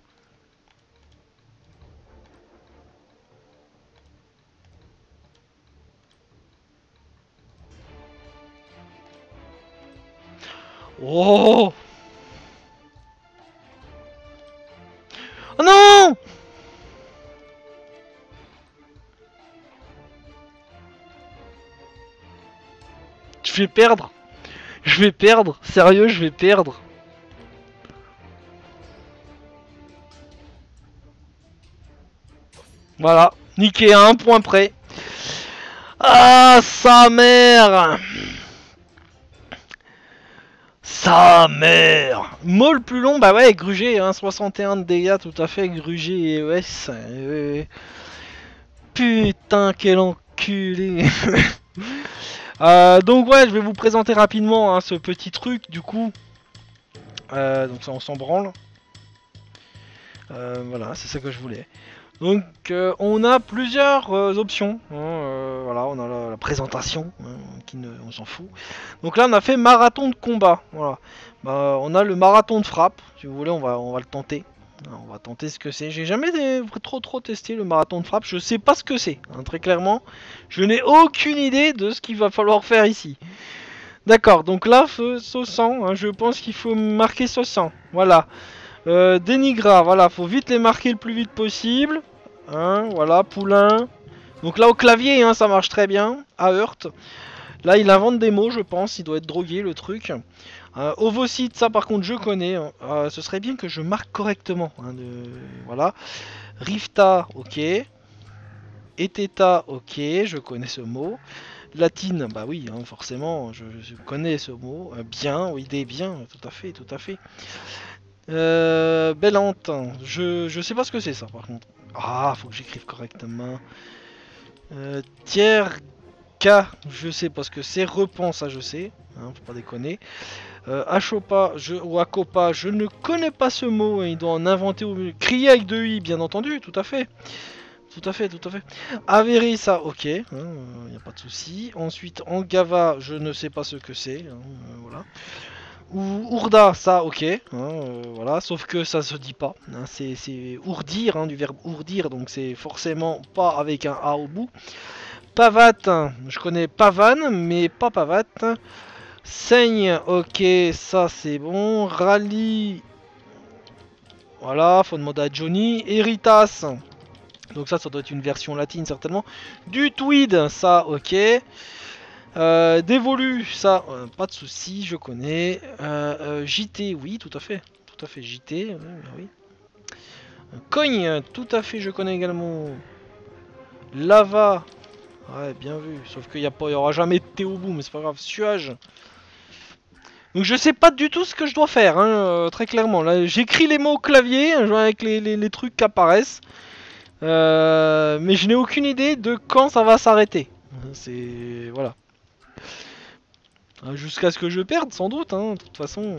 Oh Oh non Je vais perdre? Je vais perdre. Sérieux, je vais perdre. Voilà, niqué à un point près. Ah, sa mère. Sa mère. Le plus long, bah ouais, Grugé, hein, 61 de dégâts, tout à fait, Grugé et Putain, quel enculé Euh, donc ouais, je vais vous présenter rapidement hein, ce petit truc, du coup. Euh, donc ça, on s'en branle. Euh, voilà, c'est ça que je voulais. Donc on a plusieurs options. hein, voilà, on a la, présentation, hein, on s'en fout. Donc là, on a fait marathon de combat. Voilà. Bah, on a le marathon de frappe. Si vous voulez, on va, on va le tenter. On va tenter ce que c'est. J'ai jamais trop trop testé le marathon de frappe. Je sais pas ce que c'est. hein, très clairement, je n'ai aucune idée de ce qu'il va falloir faire ici. D'accord. Donc là, feu, saucant. hein, je pense qu'il faut marquer saucant. Voilà. Euh, dénigra. Voilà. Faut vite les marquer le plus vite possible. Hein, voilà. Poulain. Donc là au clavier, ça marche très bien. À Heurt. Là, il invente des mots, je pense. Il doit être drogué, le truc. Euh, ça par contre, je connais. hein. Euh, ce serait bien que je marque correctement. hein, Voilà. Rifta, ok. Eteta, ok. Je connais ce mot. Latine, bah oui, hein, forcément, je, connais ce mot. Euh, bien, oui, des bien, tout à fait, tout à fait. Euh, Bellante, je, je sais pas ce que c'est ça par contre. Ah, faut que j'écrive correctement. Euh, je sais pas ce que c'est. Repens, ça je sais. Faut pas déconner. Euh, Achopa ou Akopa, je ne connais pas ce mot. hein, il doit en inventer. Au... Crier avec deux i, bien entendu, tout à fait. Tout à fait, tout à fait. Avérer, ça, ok. Il n'y a pas de souci. Ensuite, Angava, je ne sais pas ce que c'est. hein, euh, voilà. Ou Ourda, ça, ok. hein, euh, voilà, sauf que ça se dit pas. hein, c'est ourdir, hein, du verbe ourdir, donc c'est forcément pas avec un A au bout. Pavate, hein, je connais Pavane, mais pas Pavate. Saigne, ok, ça c'est bon. Rallye, voilà, faut demander à Johnny. Heritas, donc ça, ça doit être une version latine certainement. Du Tweed, ça, ok. Euh, Dévolu, ça, euh, pas de souci, je connais. Euh, JT, oui, tout à fait. Tout à fait, JT, oui. Cogne, tout à fait, je connais également. Lava, ouais, bien vu. Sauf qu'il n'y aura jamais de T au bout, mais c'est pas grave. Suage. Donc je sais pas du tout ce que je dois faire, hein, euh, très clairement. Là, j'écris les mots au clavier, hein, avec les, trucs qui apparaissent. Euh, mais je n'ai aucune idée de quand ça va s'arrêter. C'est... Voilà. Euh, Jusqu'à ce que je perde, sans doute, hein, de toute façon.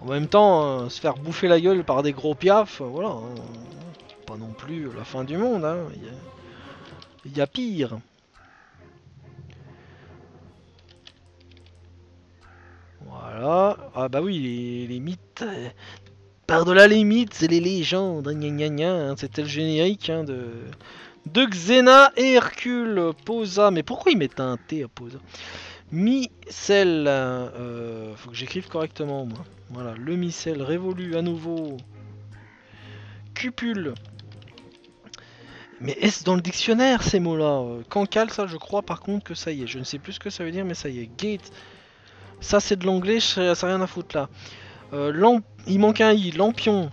En même temps, se faire bouffer la gueule par des gros piafs, voilà. hein, Pas non plus la fin du monde, hein. Il y a pire. Ah bah oui, les, mythes. euh, Par-delà les mythes, c'est les légendes. Hein, C'était le générique hein, de... de Xena et Hercule. Posa. Mais pourquoi ils mettent un T à Posa? Micelle. euh, faut que j'écrive correctement, moi. Voilà, le micelle révolu à nouveau. Cupule. Mais est-ce dans le dictionnaire ces mots-là? Euh, Cancale, ça je crois par contre que ça y est. Je ne sais plus ce que ça veut dire, mais ça y est. Gate. Ça c'est de l'anglais, ça ça a rien à foutre là. Euh, Il manque un i. Lampion.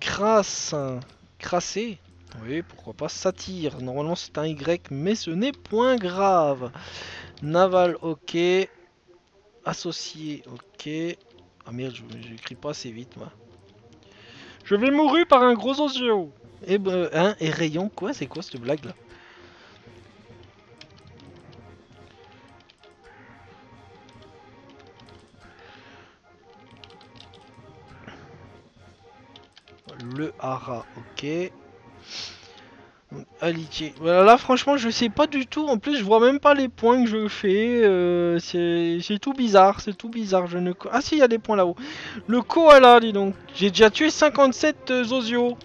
Crasse. Crassé. Oui, pourquoi pas. Satire. Normalement c'est un y, mais ce n'est point grave. Naval, ok. Associé, ok. Ah merde, j'écris pas assez vite moi. Je vais mourir par un gros osio. Et ben, hein, et rayon, quoi? C'est quoi cette blague là? Le hara, ok. Alitier. Voilà, là franchement je sais pas du tout. En plus je vois même pas les points que je fais. euh, c'est tout bizarre, c'est tout bizarre. Je ne... Ah si, il y a des points là-haut. Le koala, dis donc. J'ai déjà tué 57 euh, Zozio.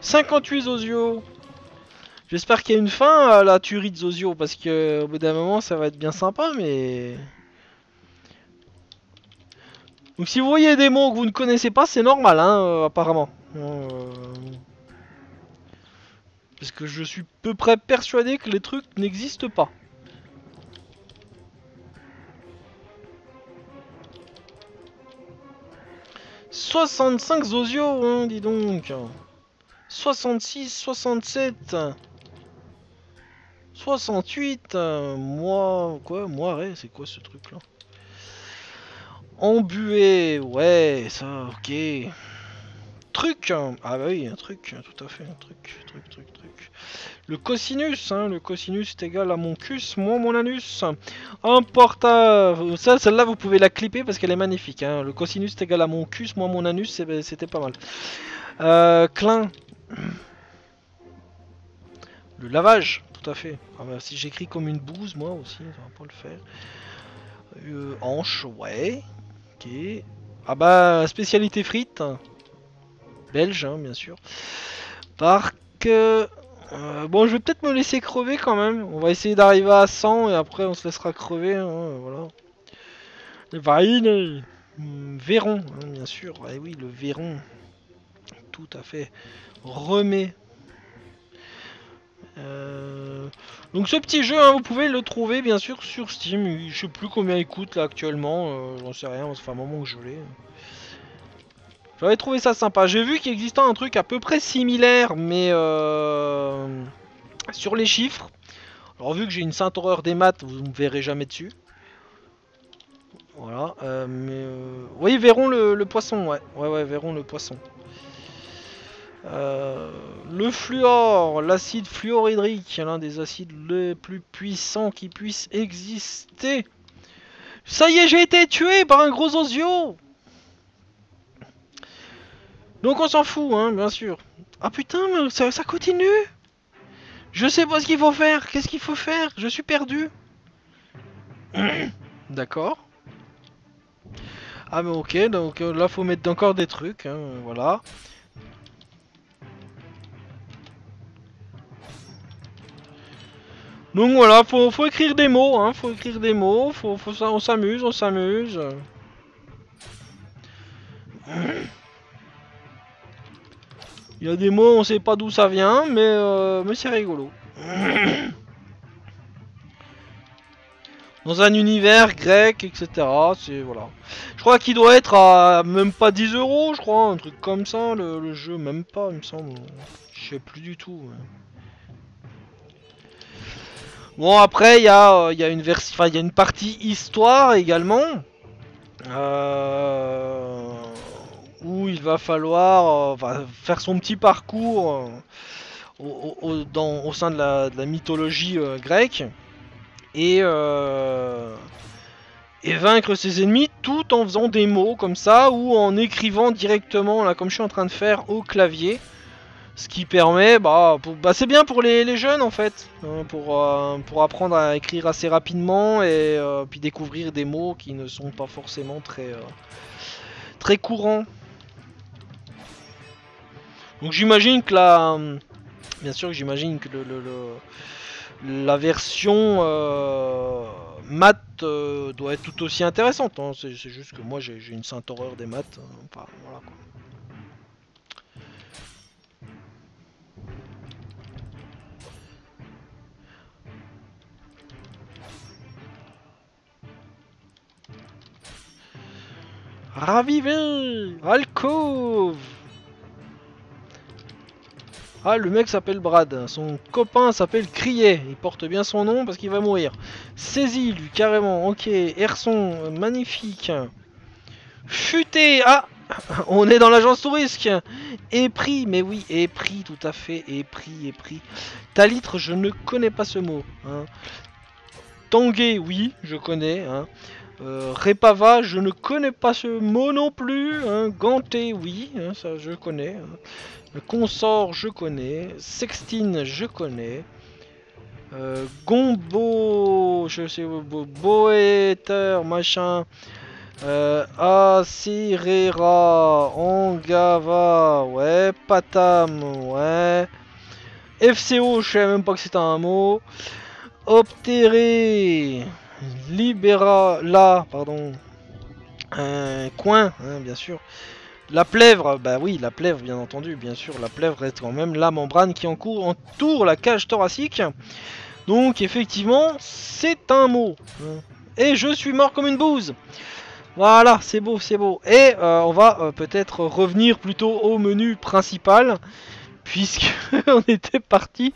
58 Zozio. J'espère qu'il y a une fin à la tuerie de Zozio parce que au bout d'un moment ça va être bien sympa mais... Donc si vous voyez des mots que vous ne connaissez pas c'est normal hein euh, apparemment. Euh, Parce que je suis peu près persuadé que les trucs n'existent pas. « 65 Zozio, hein, dis donc 66, 67 68 euh, Moi... Quoi Moiré, c'est quoi ce truc là Embué, ouais, ça, ok. Truc hein. Ah bah oui, un truc, tout à fait, un truc, truc, truc, truc. Le cosinus, hein, le cosinus est égal à mon cus, moins mon anus. Un portable, ça, celle-là, vous pouvez la clipper parce qu'elle est magnifique. Hein. Le cosinus est égal à mon cus, moins mon anus, c'est- c'était pas mal. Euh, Klein. Le lavage, tout à fait. Ah bah, si j'écris comme une bouse, moi aussi, ça va pas le faire. Euh, hanche, ouais. Ah bah, spécialité frites. Belge, hein, bien sûr. Parc. euh, euh, bon, je vais peut-être me laisser crever quand même. On va essayer d'arriver à 100 et après on se laissera crever. hein, voilà. Le Vaine. hum, Véron, hein, bien sûr. Ouais, oui, le Véron. Tout à fait. Remet. Euh, Donc ce petit jeu, hein, vous pouvez le trouver bien sûr sur Steam. Je sais plus combien il coûte là actuellement. euh, J'en sais rien. Ça fait un moment que je l'ai. J'avais trouvé ça sympa. J'ai vu qu'il existait un truc à peu près similaire, mais euh, sur les chiffres. Alors vu que j'ai une sainte horreur des maths, vous ne me verrez jamais dessus. Voilà. mais oui, verrons le, le poisson. Ouais, ouais, ouais, verrons le poisson. Euh, le fluor, l'acide fluorhydrique, l'un des acides les plus puissants qui puissent exister. Ça y est, j'ai été tué par un gros osio. Donc on s'en fout, hein, bien sûr. Ah putain, mais ça, ça continue? Je sais pas ce qu'il faut faire. Qu'est-ce qu'il faut faire? Je suis perdu. D'accord. Ah mais ok, donc euh, là faut mettre encore des trucs, hein, voilà. Donc voilà, faut, faut écrire des mots, hein, faut écrire des mots, faut, on s'amuse, on s'amuse. Il y a des mots, on sait pas d'où ça vient, mais, euh, mais c'est rigolo. Dans un univers grec, etc. C'est voilà. Je crois qu'il doit être à même pas 10 euros, je crois, un truc comme ça, le, jeu, même pas, il me semble. Je sais plus du tout. Bon après il y a, euh, y a une y a une partie histoire également. Euh, où il va falloir euh, faire son petit parcours au, au- dans- au sein de la, de la mythologie grecque et, et vaincre ses ennemis tout en faisant des mots comme ça ou en écrivant directement là comme je suis en train de faire au clavier. Ce qui permet, bah, bah, c'est bien pour les, jeunes en fait, hein, pour, euh, pour apprendre à écrire assez rapidement et euh, puis découvrir des mots qui ne sont pas forcément très, euh, très courants. Donc j'imagine que la, bien sûr que j'imagine que la version maths doit être tout aussi intéressante. hein. C'est juste que moi j'ai une sainte horreur des maths. hein. Voilà, quoi. Raviver Alcove Ah, le mec s'appelle Brad. Son copain s'appelle Crier. Il porte bien son nom parce qu'il va mourir. Saisis, lui, carrément. Ok. Herson, magnifique. Futé Ah On est dans l'agence touriste Épris, mais oui, épris, tout à fait. Épris, épris. Talitre, je ne connais pas ce mot. Hein. Tanguay, oui, je connais. Hein. Euh, Repava, je ne connais pas ce mot non plus. Hein. Ganté, oui, hein, ça je connais. hein. Consort, je connais. Sextine, je connais. Euh, Gombo, je sais, bo- Boéter, machin. Euh, Acerera, Angava, ouais. Patam, ouais. FCO, je savais même pas que c'était un mot. Optéré, Libéra, là, pardon. Un coin, hein, bien sûr. La plèvre, bah oui, la plèvre, bien entendu, bien sûr. La plèvre reste quand même la membrane qui entoure la cage thoracique. Donc, effectivement, c'est un mot. hein. Et je suis mort comme une bouse. Voilà, c'est beau, c'est beau. Et euh, on va euh, peut-être revenir plutôt au menu principal. Puisque on était parti.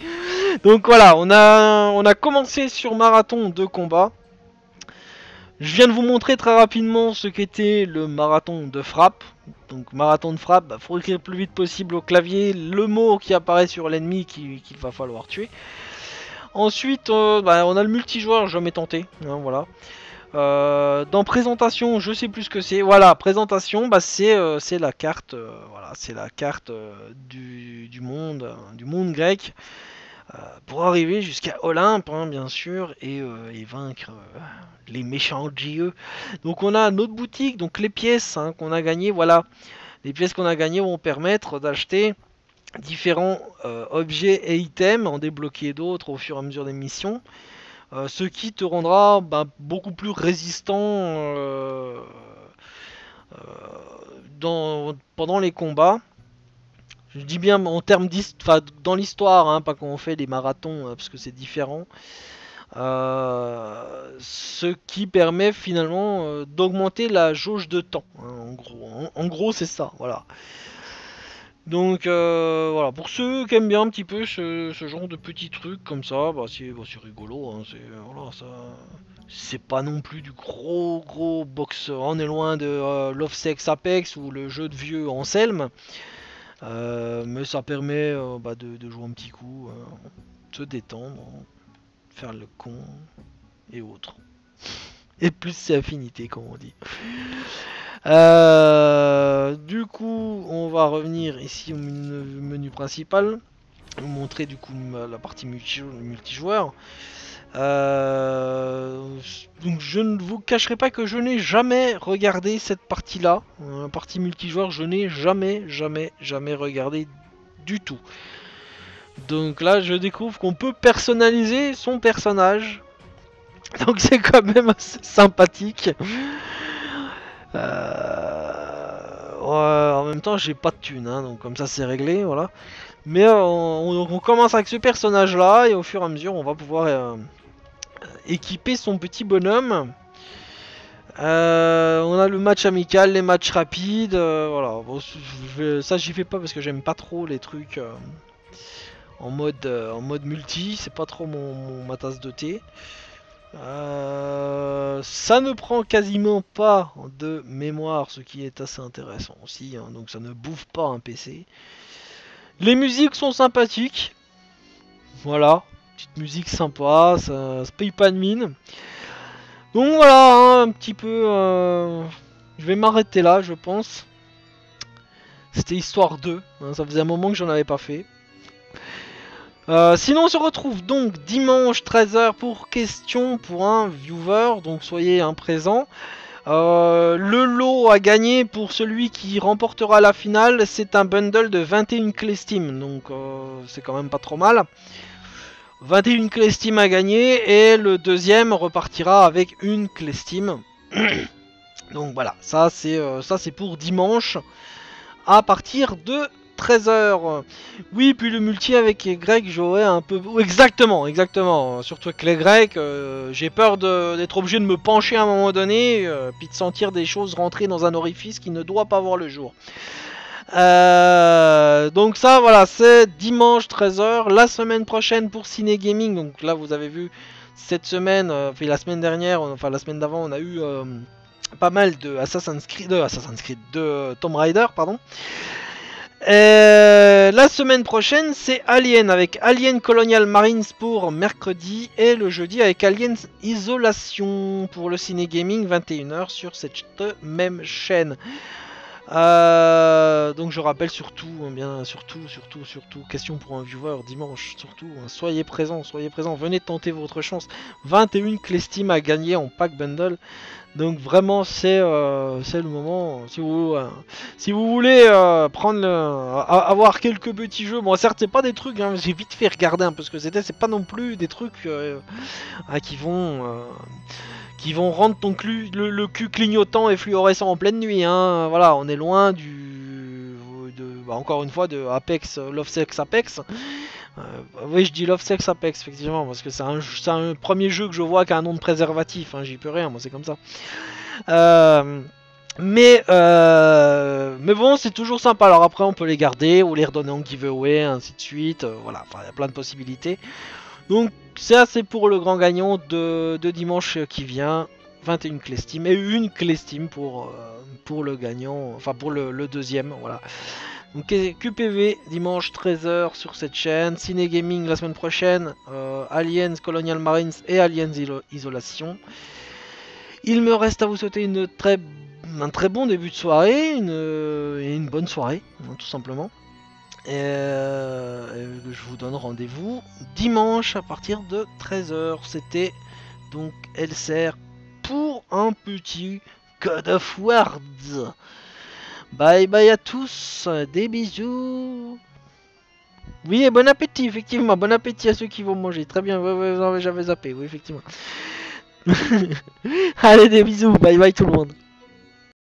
Donc voilà, on a, on a commencé sur marathon de combat. Je viens de vous montrer très rapidement ce qu'était le marathon de frappe. Donc marathon de frappe, bah, faut écrire le plus vite possible au clavier le mot qui apparaît sur l'ennemi qui- qu'il va falloir tuer. Ensuite, euh, bah, on a le multijoueur, jamais tenté. hein, voilà. Euh, dans présentation, je sais plus ce que c'est. Voilà, présentation, bah, c'est euh, c'est la carte, voilà, la carte du, monde, euh, du monde grec, pour arriver jusqu'à Olympe, hein, bien sûr, et, euh, vaincre euh, les méchants dieux. Donc on a notre boutique, donc les pièces hein, qu'on a gagnées, voilà, les pièces qu'on a gagnées vont permettre d'acheter différents euh, objets et items, en débloquer d'autres au fur et à mesure des missions. Euh, ce qui te rendra bah, beaucoup plus résistant euh, euh, pendant les combats. Je dis bien en termes d'hist- enfin, dans l'histoire, hein, pas quand on fait des marathons, euh, parce que c'est différent. Euh, ce qui permet finalement euh, d'augmenter la jauge de temps. hein, en gros, en, gros c'est ça. Voilà. Donc voilà, pour ceux qui aiment bien un petit peu ce, genre de petits trucs comme ça, bah c'est bah, c'est rigolo, hein, c'est pas non plus du gros gros box, on est loin de Love Sex Apex ou le jeu de vieux Anselme, mais ça permet euh, bah, de, jouer un petit coup, euh, se détendre, faire le con et autres. Et plus c'est affinité comme on dit. Euh, du coup, on va revenir ici au menu, principal. vous montrer du coup la partie multi- multijoueur. Euh, donc je ne vous cacherai pas que je n'ai jamais regardé cette partie-là, euh, partie multijoueur, je n'ai jamais, jamais, jamais regardé du tout. Donc là, je découvre qu'on peut personnaliser son personnage. Donc c'est quand même assez sympathique. Euh, en même temps, j'ai pas de thune, hein, donc comme ça c'est réglé, voilà. Mais on, commence avec ce personnage-là et au fur et à mesure, on va pouvoir équiper son petit bonhomme. Euh, on a le match amical, les matchs rapides, euh, voilà. Ça j'y fais pas parce que j'aime pas trop les trucs euh, en mode en mode multi, c'est pas trop mon, mon- ma tasse de thé. Ça ne prend quasiment pas de mémoire, ce qui est assez intéressant aussi. hein, donc ça ne bouffe pas un PC. Les musiques sont sympathiques. Voilà, musique sympa, ça, ça paye pas de mine. Donc voilà, hein, un petit peu. euh, je vais m'arrêter là, je pense. C'était histoire 2. hein, ça faisait un moment que j'en avais pas fait. Euh, sinon, on se retrouve donc dimanche 13h pour question pour un viewer. Donc soyez un présent. Euh, le lot à gagner pour celui qui remportera la finale, c'est un bundle de 21 clés Steam. Donc c'est quand même pas trop mal. 21 clés Steam à gagner et le deuxième repartira avec une clé Steam. Donc voilà, ça c'est euh, ça c'est pour dimanche à partir de 13h. Oui, puis le multi avec les Grecs, j'aurais un peu oh, exactement, exactement, surtout avec les Grecs, euh, j'ai peur d'être obligé de me pencher à un moment donné euh, puis de sentir des choses rentrer dans un orifice qui ne doit pas voir le jour. Euh, donc ça voilà c'est dimanche 13h la semaine prochaine pour Ciné Gaming. Donc là vous avez vu cette semaine euh, la semaine dernière enfin la semaine d'avant on a eu euh, pas mal de Assassin's Creed de Assassin's Tomb Raider pardon. La semaine prochaine c'est Alien avec Alien Colonial Marines pour mercredi et le jeudi avec Alien Isolation pour le Ciné Gaming 21h sur cette même chaîne euh, donc je rappelle surtout, hein, bien surtout, surtout, surtout, question pour un viewer dimanche, surtout, hein, soyez présents, soyez présents, venez tenter votre chance. 21 clés Steam à gagner en pack bundle. Donc vraiment c'est euh, le moment. Si vous euh, voulez euh, prendre avoir quelques petits jeux, bon certes c'est pas des trucs, hein, j'ai vite fait regarder un peu ce que c'était, c'est pas non plus des trucs qui vont qui vont rendre ton cul, le, cul clignotant et fluorescent en pleine nuit. Hein. Voilà, on est loin du, bah, encore une fois, de Apex, Love Sex Apex. Euh, oui, je dis Love Sex Apex effectivement parce que c'est un, un premier jeu que je vois qui a un nom de préservatif. Hein, J'y peux rien, moi c'est comme ça. Euh, mais euh, mais bon, c'est toujours sympa. Alors après, on peut les garder ou les redonner en giveaway, ainsi de suite. Voilà, il y a plein de possibilités. Donc ça c'est pour le grand gagnant de, dimanche qui vient. 21 clés Steam et une clé Steam pour, euh, pour le gagnant, enfin pour le, deuxième, voilà. Donc QPV dimanche 13h sur cette chaîne, Ciné Gaming la semaine prochaine, euh, Aliens Colonial Marines et Aliens Isolation. Il me reste à vous souhaiter un très bon début de soirée, une, et une bonne soirée, hein, tout simplement. Euh, je vous donne rendez-vous dimanche à partir de 13h. C'était donc LCR pour un petit God of War. Bye bye à tous, des bisous. Oui, et bon appétit, effectivement. Bon appétit à ceux qui vont manger. Très bien, ouais, ouais, j'avais zappé, oui, effectivement. Allez, des bisous, bye bye tout le monde.